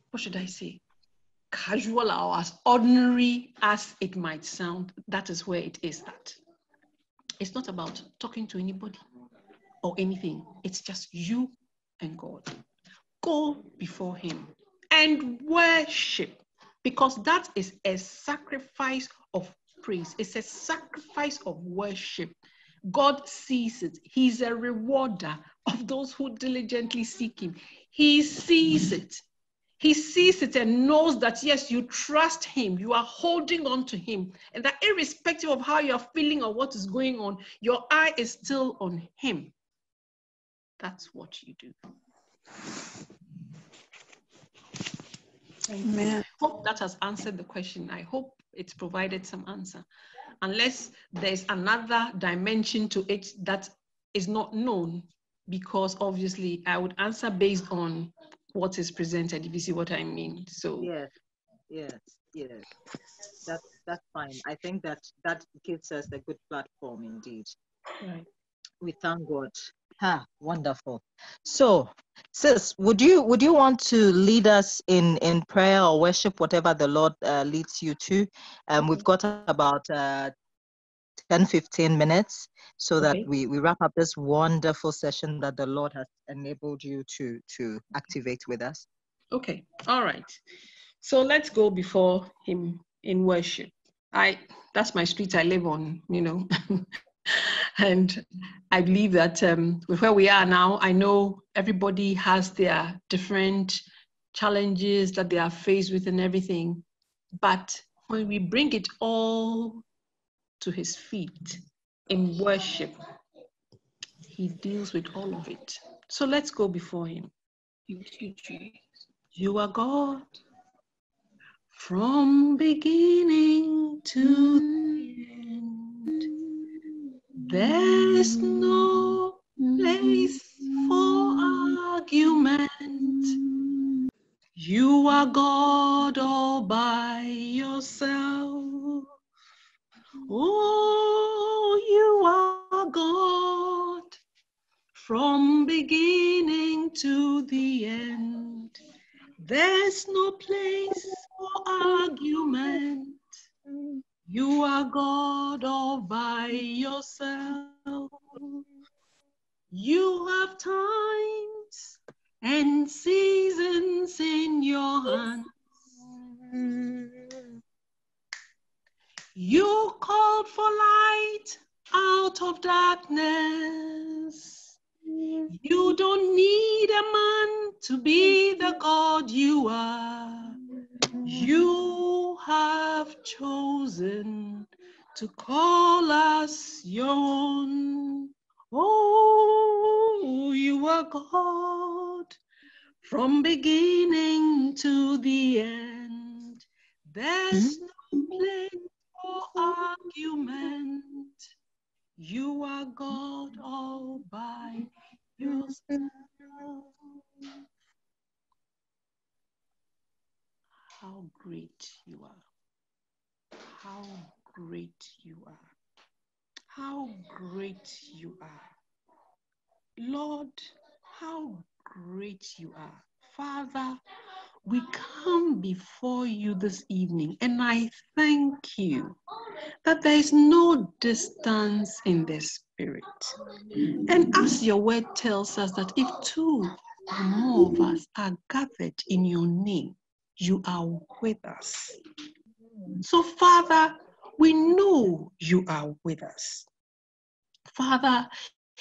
what should I say? Casual or as ordinary as it might sound, that is where it is at. It's not about talking to anybody or anything. It's just you and God. Go before Him and worship because that is a sacrifice of praise. It's a sacrifice of worship. God sees it. He's a rewarder of those who diligently seek Him. He sees it. He sees it and knows that, yes, you trust Him. You are holding on to Him. And that irrespective of how you're feeling or what is going on, your eye is still on Him. That's what you do. Amen. I hope that has answered the question. I hope it's provided some answer. Unless there's another dimension to it that is not known, because obviously I would answer based on what is presented, if you see what I mean. So yes, yes, yes. That's that's fine. I think that that gives us a good platform indeed. Right. We thank God Ah, wonderful. So, sis, would you would you want to lead us in in prayer or worship, whatever the Lord uh, leads you to? Um, we've got about uh, 10, 15 minutes so okay. that we, we wrap up this wonderful session that the Lord has enabled you to to activate with us. Okay, all right. So let's go before Him in worship. I that's my street I live on, you know. and I believe that um, with where we are now, I know everybody has their different challenges that they are faced with and everything. But when we bring it all to his feet in worship, he deals with all of it. So let's go before him. You are God from beginning to. There's no place for argument. You are God all by yourself. Oh, you are God from beginning to the end. There's no place for argument. You are God all by yourself. You have times and seasons in your hands. You called for light out of darkness. You don't need a man to be the God you are. You have chosen to call us your own. Oh, you are God from beginning to the end. There's mm-hmm. no place for argument. You are God all by yourself. How great you are. How great you are. How great you are. Lord, how great you are. Father, we come before you this evening and I thank you that there is no distance in the spirit. And as your word tells us that if two or more of us are gathered in your name, you are with us. So, Father, we know you are with us. Father,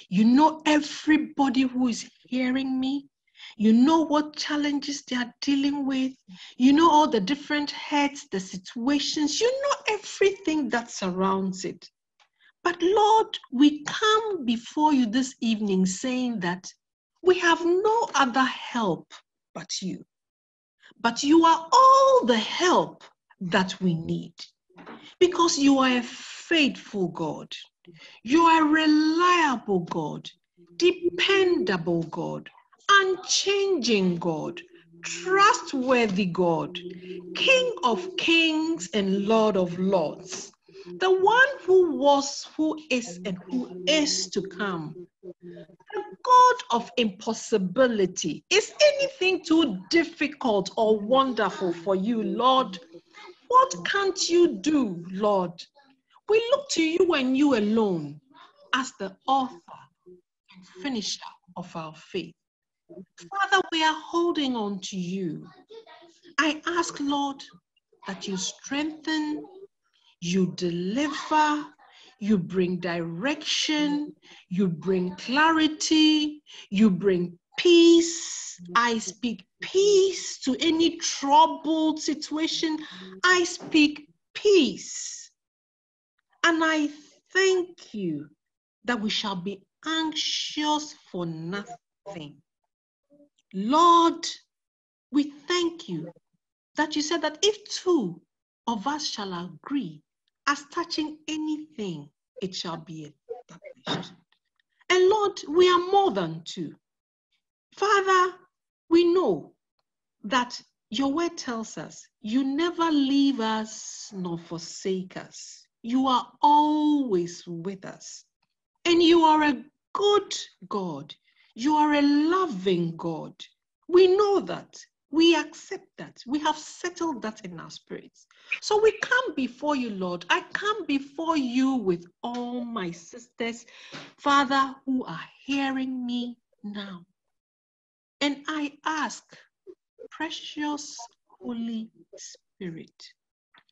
you know everybody who is hearing me. You know what challenges they are dealing with. You know all the different heads, the situations. You know everything that surrounds it. But Lord, we come before you this evening saying that we have no other help but you. But you are all the help that we need because you are a faithful God. You are a reliable God, dependable God, unchanging God, trustworthy God, King of kings and Lord of lords, the one who was, who is, and who is to come. The God of impossibility. Is anything too difficult or wonderful for you, Lord? What can't you do, Lord? We look to you and you alone as the author and finisher of our faith. Father, we are holding on to you. I ask, Lord, that you strengthen, you deliver, you bring direction, you bring clarity, you bring peace. I speak peace to any troubled situation. I speak peace. And I thank you that we shall be anxious for nothing. Lord, we thank you that you said that if two of us shall agree as touching anything, it shall be established. And Lord, we are more than two. Father, we know that your word tells us you never leave us nor forsake us. You are always with us. And you are a good God. You are a loving God. We know that. We accept that. We have settled that in our spirits. So we come before you, Lord. I come before you with all my sisters, Father, who are hearing me now. And I ask, precious Holy Spirit,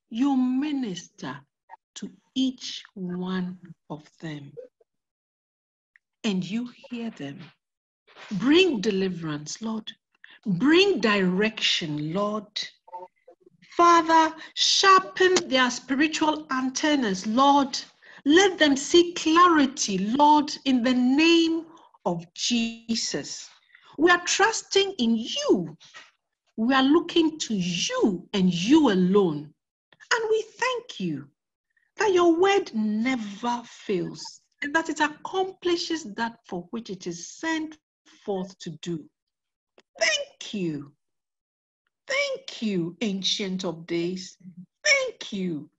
you minister to each one of them. And you hear them. Bring deliverance, Lord. Bring direction, Lord. Father, sharpen their spiritual antennas, Lord. Let them see clarity, Lord, in the name of Jesus. We are trusting in you. We are looking to you and you alone. And we thank you that your word never fails and that it accomplishes that for which it is sent forth to do. Thank you. Thank you, Ancient of Days. Thank you.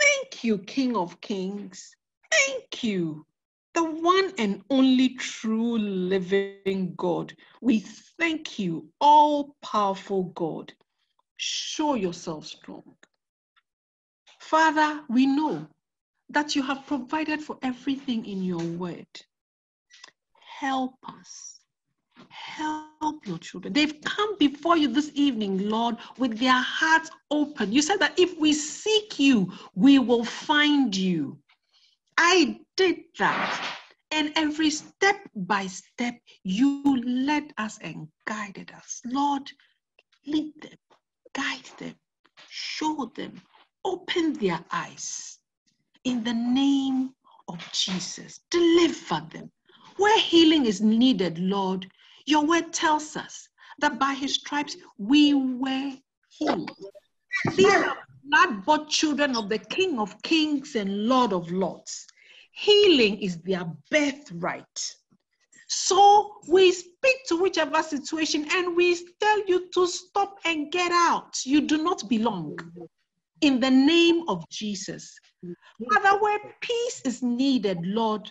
Thank you, King of Kings. Thank you, the one and only true living God. We thank you, all powerful God. Show yourself strong. Father, we know that you have provided for everything in your word. Help us. Help your children. They've come before you this evening, Lord, with their hearts open. You said that if we seek you, we will find you. I did that. And every step by step, you led us and guided us. Lord, lead them, guide them, show them, Open their eyes in the name of Jesus. Deliver them. Where healing is needed, Lord, your word tells us that by his stripes we were healed. These are blood bought children of the King of Kings and Lord of Lords. Healing is their birthright. So we speak to whichever situation and we tell you to stop and get out. You do not belong. In the name of Jesus. Father, where peace is needed, Lord,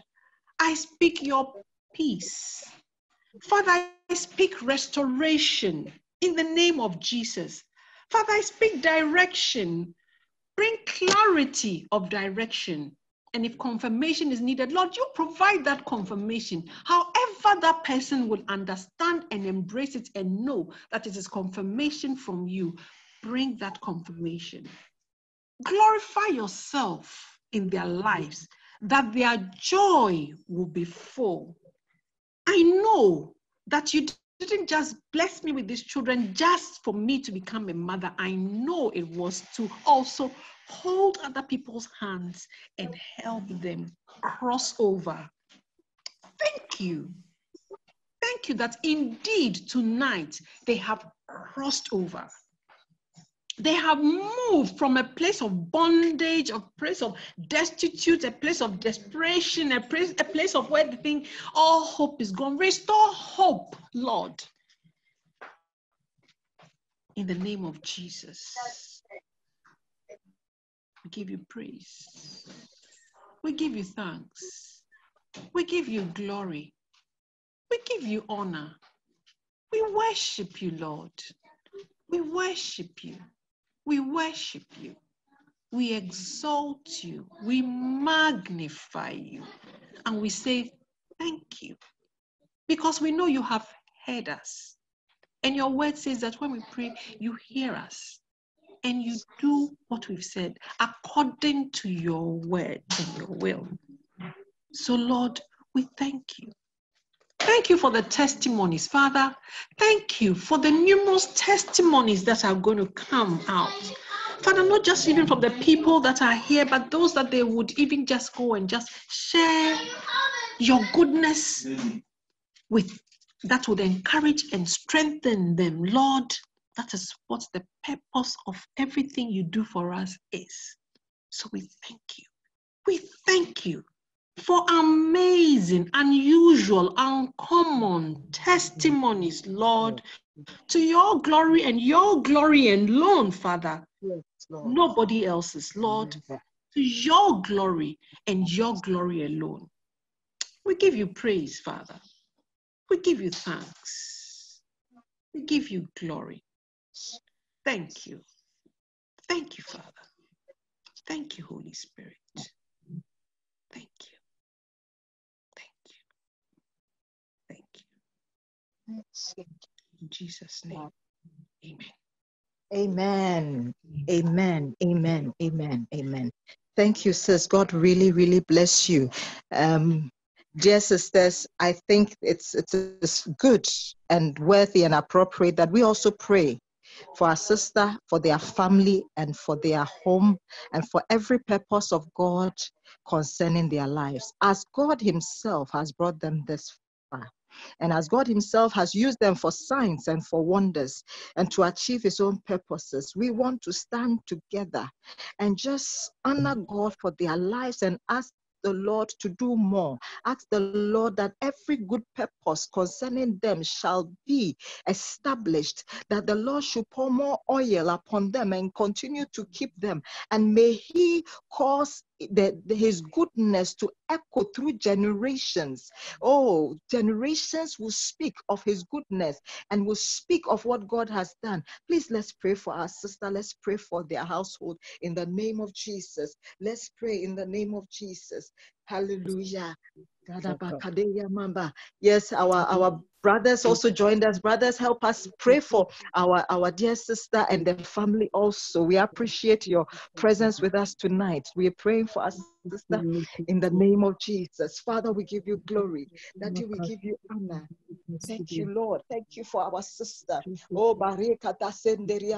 I speak your peace. Father, I speak restoration in the name of Jesus. Father, I speak direction. Bring clarity of direction. And if confirmation is needed, Lord, you provide that confirmation. However, that person will understand and embrace it and know that it is confirmation from you, bring that confirmation. Glorify yourself in their lives, that their joy will be full. I know that you didn't just bless me with these children just for me to become a mother. I know it was to also hold other people's hands and help them cross over. Thank you. Thank you that indeed tonight they have crossed over. They have moved from a place of bondage, a place of destitute, a place of desperation, a place, a place of where they think all hope is gone. Restore hope, Lord. In the name of Jesus. We give you praise. We give you thanks. We give you glory. We give you honor. We worship you, Lord. We worship you. We worship you. We exalt you. We magnify you. And we say, Thank you. Because we know you have heard us. And your word says that when we pray, you hear us and you do what we've said according to your word and your will. So, Lord, we thank you. Thank you for the testimonies, Father. Thank you for the numerous testimonies that are going to come out. Father, not just even from the people that are here, but those that they would even just go and just share your goodness with that would encourage and strengthen them. Lord, that is what the purpose of everything you do for us is. So we thank you. We thank you for amazing, unusual, uncommon testimonies, Lord, to your glory and your glory alone, Father. Yes, Lord. Nobody else's, Lord. To your glory and your glory alone. We give you praise, Father. We give you thanks. We give you glory. Thank you. Thank you, Father. Thank you, Holy Spirit. Thank you. Thank you. Thank you. In Jesus' name, amen. Amen. Amen. Amen. Amen. Amen. Thank you, sis. God really, really bless you. Um, dear sisters, I think it's it's good and worthy and appropriate that we also pray for our sister, for their family, and for their home, and for every purpose of God concerning their lives, as God Himself has brought them this. And as God Himself has used them for signs and for wonders and to achieve His own purposes, we want to stand together and just honor mm. God for their lives and ask the Lord to do more. Ask the Lord that every good purpose concerning them shall be established, that the Lord should pour more oil upon them and continue to keep them. And may He cause the, his goodness to echo through generations. Oh, generations will speak of his goodness and will speak of what God has done. Please let's pray for our sister. Let's pray for their household in the name of Jesus. Let's pray in the name of Jesus. Hallelujah. Yes, our, our brothers mm. also joined us. Brothers, help us pray for our, our dear sister and the family also. We appreciate your presence with us tonight. We are praying for us sister in the name of Jesus. Father, we give you glory. Daddy, we give you honor. Thank you, Lord. Thank you for our sister. Oh,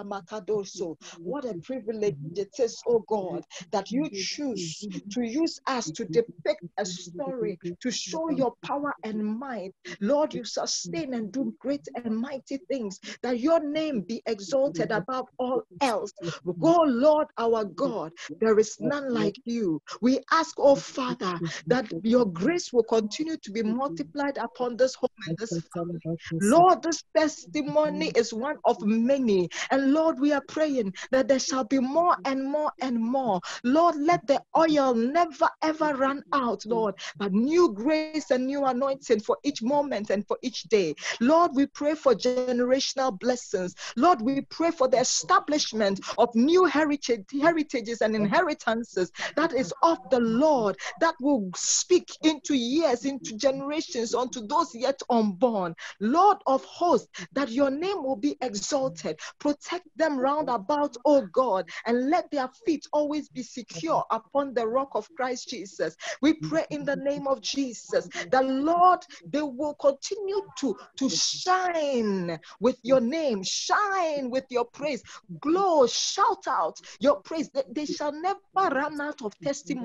Makadoso. What a privilege it is, oh God, that you choose to use us to depict a story, to show your power and might. Lord, you sustain and do great and mighty things, that your name be exalted above all else. Go, Lord, our God, there is none like you. We ask, oh Father, that your grace will continue to be multiplied upon this home and this family. Lord, this testimony is one of many. And Lord, we are praying that there shall be more and more and more. Lord, let the oil never ever run out, Lord, but new grace and new anointing for each moment and for each day. Lord, we pray for generational blessings. Lord, we pray for the establishment of new heritage, heritages and inheritances that is of the Lord that will speak into years, into generations, unto those yet unborn. Lord of hosts, that your name will be exalted. Protect them round about, oh God, and let their feet always be secure upon the rock of Christ Jesus. We pray in the name of Jesus that Lord, they will continue to, to shine with your name, shine with your praise, glow, shout out your praise. They, they shall never run out of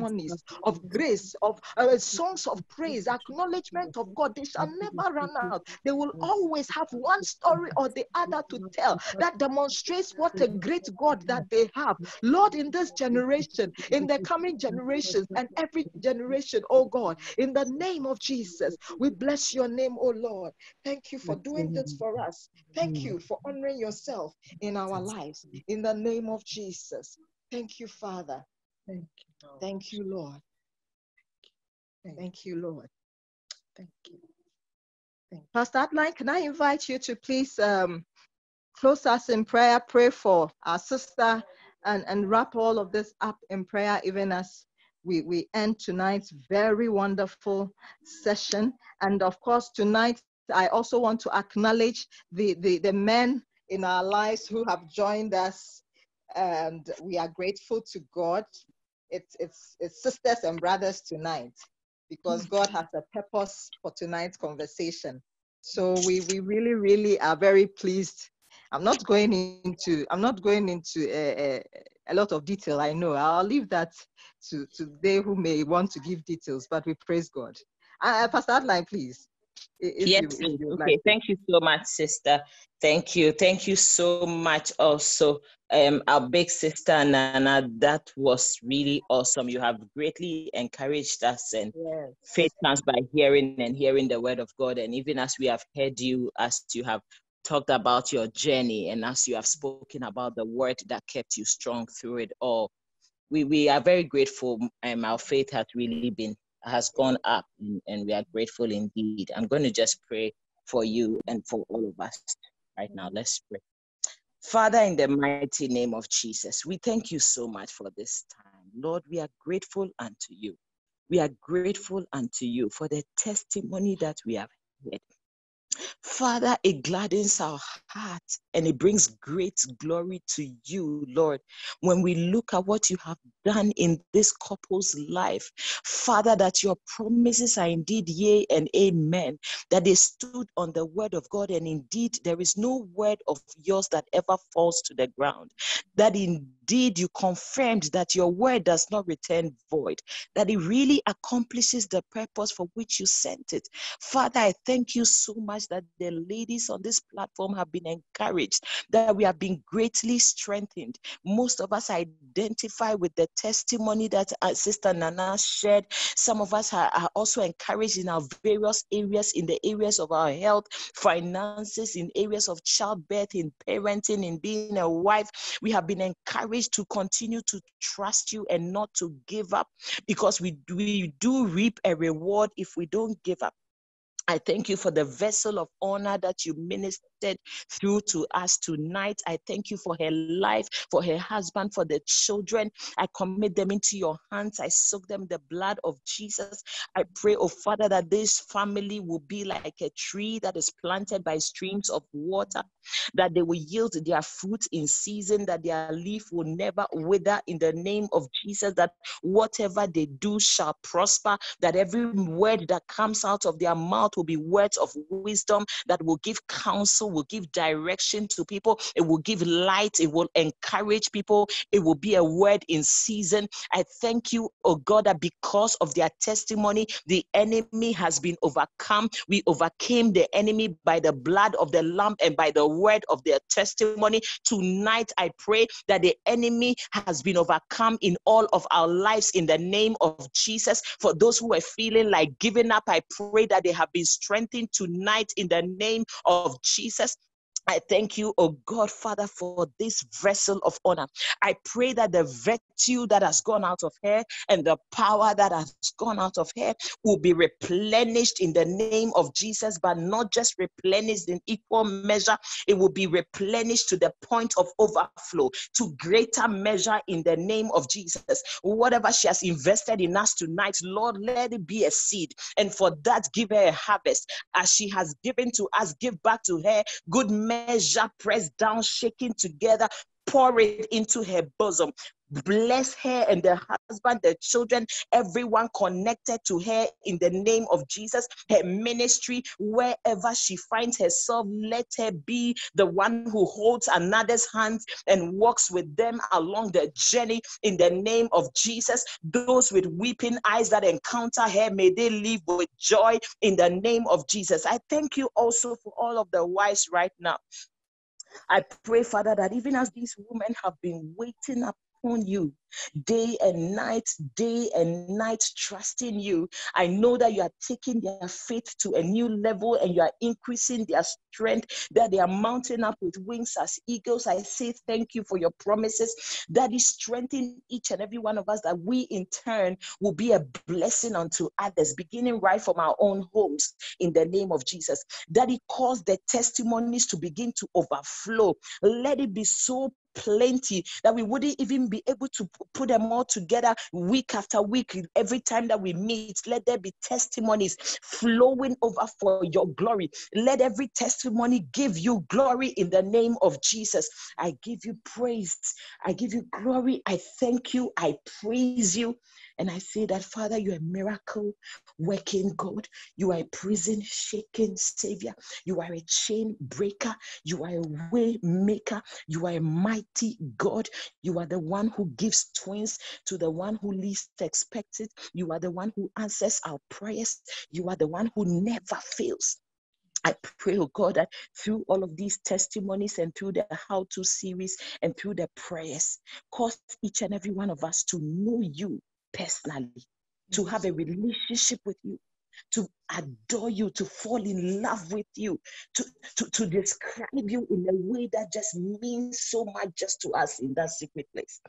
testimonies of grace, of uh, songs of praise, acknowledgement of God. They shall never run out. They will always have one story or the other to tell that demonstrates what a great God that they have. Lord, in this generation, in the coming generations, and every generation, oh God, in the name of Jesus, we bless your name, oh Lord. Thank you for doing this for us. Thank you for honoring yourself in our lives. In the name of Jesus. Thank you, Father. Thank you. Lord. Thank you, Lord. Thank you, Lord. Thank you. Thank you. Pastor Adeline, can I invite you to please um, close us in prayer, pray for our sister, and, and wrap all of this up in prayer, even as we, we end tonight's very wonderful session. And of course, tonight, I also want to acknowledge the, the, the men in our lives who have joined us, and we are grateful to God. It's, it's, it's sisters and brothers tonight because God has a purpose for tonight's conversation. So we, we really, really are very pleased. I'm not going into I'm not going into a, a, a lot of detail. I know I'll leave that to, to they who may want to give details, but we praise God. Uh, Pastor Adeline, please. If yes, you- you okay. like. Thank you so much, sister. Thank you. Thank you so much. Also, um, our big sister Nana. That was really awesome. You have greatly encouraged us, and Yes. faith comes by hearing and hearing the word of God. And even as we have heard you, as you have talked about your journey, and as you have spoken about the word that kept you strong through it all, we we are very grateful. Um, our faith has really been has gone up, and, and we are grateful indeed. I'm going to just pray for you and for all of us right now. Let's pray. Father, in the mighty name of Jesus, we thank you so much for this time. Lord, we are grateful unto you. We are grateful unto you for the testimony that we have heard. Father, it gladdens our heart and it brings great glory to you, Lord, when we look at what you have done in this couple's life. Father, that your promises are indeed yea and amen, that they stood on the word of God, and indeed there is no word of yours that ever falls to the ground. That indeed you confirmed that your word does not return void, that it really accomplishes the purpose for which you sent it. Father, I thank you so much that the ladies on this platform have been encouraged, that we have been greatly strengthened. Most of us identify with the testimony that sister Nana shared. Some of us are, are also encouraged in our various areas, in the areas of our health, finances, in areas of childbirth, in parenting, in being a wife. We have been encouraged to continue to trust you and not to give up because we, we do reap a reward if we don't give up. I thank you for the vessel of honor that you minister through to us tonight. I thank you for her life, for her husband, for the children. I commit them into your hands. I soak them the blood of Jesus. I pray, oh Father, that this family will be like a tree that is planted by streams of water, that they will yield their fruit in season, that their leaf will never wither in the name of Jesus, that whatever they do shall prosper, that every word that comes out of their mouth will be words of wisdom that will give counsel, will give direction to people, it will give light, it will encourage people, it will be a word in season. I thank you, oh God, that because of their testimony, the enemy has been overcome. We overcame the enemy by the blood of the Lamb and by the word of their testimony. Tonight, I pray that the enemy has been overcome in all of our lives in the name of Jesus. For those who are feeling like giving up, I pray that they have been strengthened tonight in the name of Jesus basis I thank you, oh God, Father, for this vessel of honor. I pray that the virtue that has gone out of her and the power that has gone out of her will be replenished in the name of Jesus, but not just replenished in equal measure, it will be replenished to the point of overflow, to greater measure in the name of Jesus. Whatever she has invested in us tonight, Lord, let it be a seed. And for that, give her a harvest. As she has given to us, give back to her good measure, pressed down, shaking together, pour it into her bosom. Bless her and the husband, the children, everyone connected to her in the name of Jesus. Her ministry, wherever she finds herself, let her be the one who holds another's hands and walks with them along the journey in the name of Jesus. Those with weeping eyes that encounter her, may they live with joy in the name of Jesus. I thank you also for all of the wise right now. I pray, Father, that even as these women have been waiting upon you day and night, day and night, trusting you. I know that you are taking their faith to a new level and you are increasing their strength, that they are mounting up with wings as eagles. I say thank you for your promises that is strengthening each and every one of us, that we in turn will be a blessing unto others, beginning right from our own homes in the name of Jesus. That it caused the testimonies to begin to overflow. Let it be so plenty that we wouldn't even be able to put them all together week after week. Every time that we meet, let there be testimonies flowing over for your glory. Let every testimony give you glory in the name of Jesus. I give you praise. I give you glory. I thank you. I praise you. And I say that, Father, you're a miracle working God. You are a prison shaking Savior. You are a chain breaker. You are a way maker. You are a mighty God. You are the one who gives twins to the one who least expects it. You are the one who answers our prayers. You are the one who never fails. I pray, oh God, that through all of these testimonies and through the how to series and through the prayers, cause each and every one of us to know you personally, to have a relationship with you, to adore you, to fall in love with you, to, to, to describe you in a way that just means so much just to us in that secret place.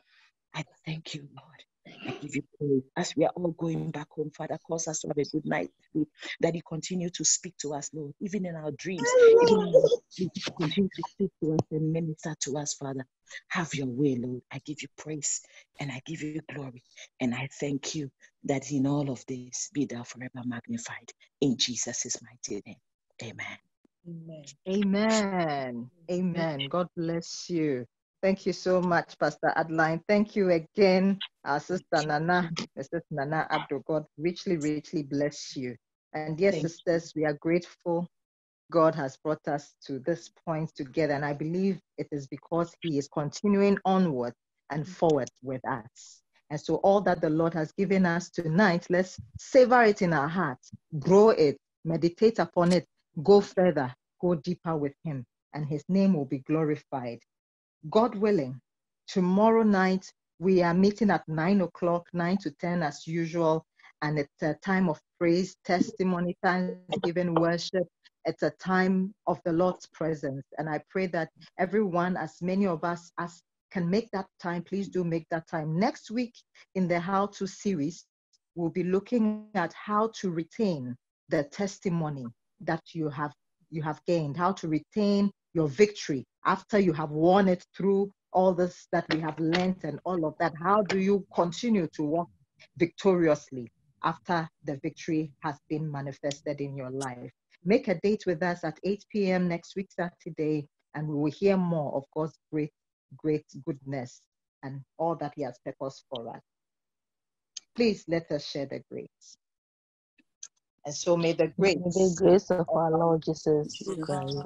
I thank you, Lord. I give you praise. As we are all going back home, Father, cause us to have a good night sleep. That you continue to speak to us, Lord, even in our dreams. Even in our continue to speak to us and minister to us, Father. Have your way, Lord. I give you praise and I give you glory. And I thank you that in all of this, be thou forever magnified. In Jesus' mighty name. Amen. Amen. Amen. Amen. God bless you. Thank you so much, Pastor Adeline. Thank you again, our sister Nana, Mrs. Nana Addo. God richly, richly bless you. And yes, Thank sisters, we are grateful God has brought us to this point together. And I believe it is because He is continuing onward and mm. forward with us. And so, all that the Lord has given us tonight, let's savor it in our hearts, grow it, meditate upon it, go further, go deeper with Him, and His name will be glorified. God willing, tomorrow night we are meeting at 9 o'clock, 9 to 10 as usual, and it's a time of praise, testimony, thanksgiving, worship. It's a time of the Lord's presence. And I pray that everyone, as many of us as can make that time, please do make that time. Next week in the How to series, we'll be looking at how to retain the testimony that you have you have gained, how to retain your victory after you have won it through all this that we have learned and all of that? How do you continue to walk victoriously after the victory has been manifested in your life? Make a date with us at 8 p.m. next week, Saturday, and we will hear more of God's great, great goodness and all that He has purposed for us. Please let us share the grace. And so may the grace, May the grace of our Lord Jesus Christ,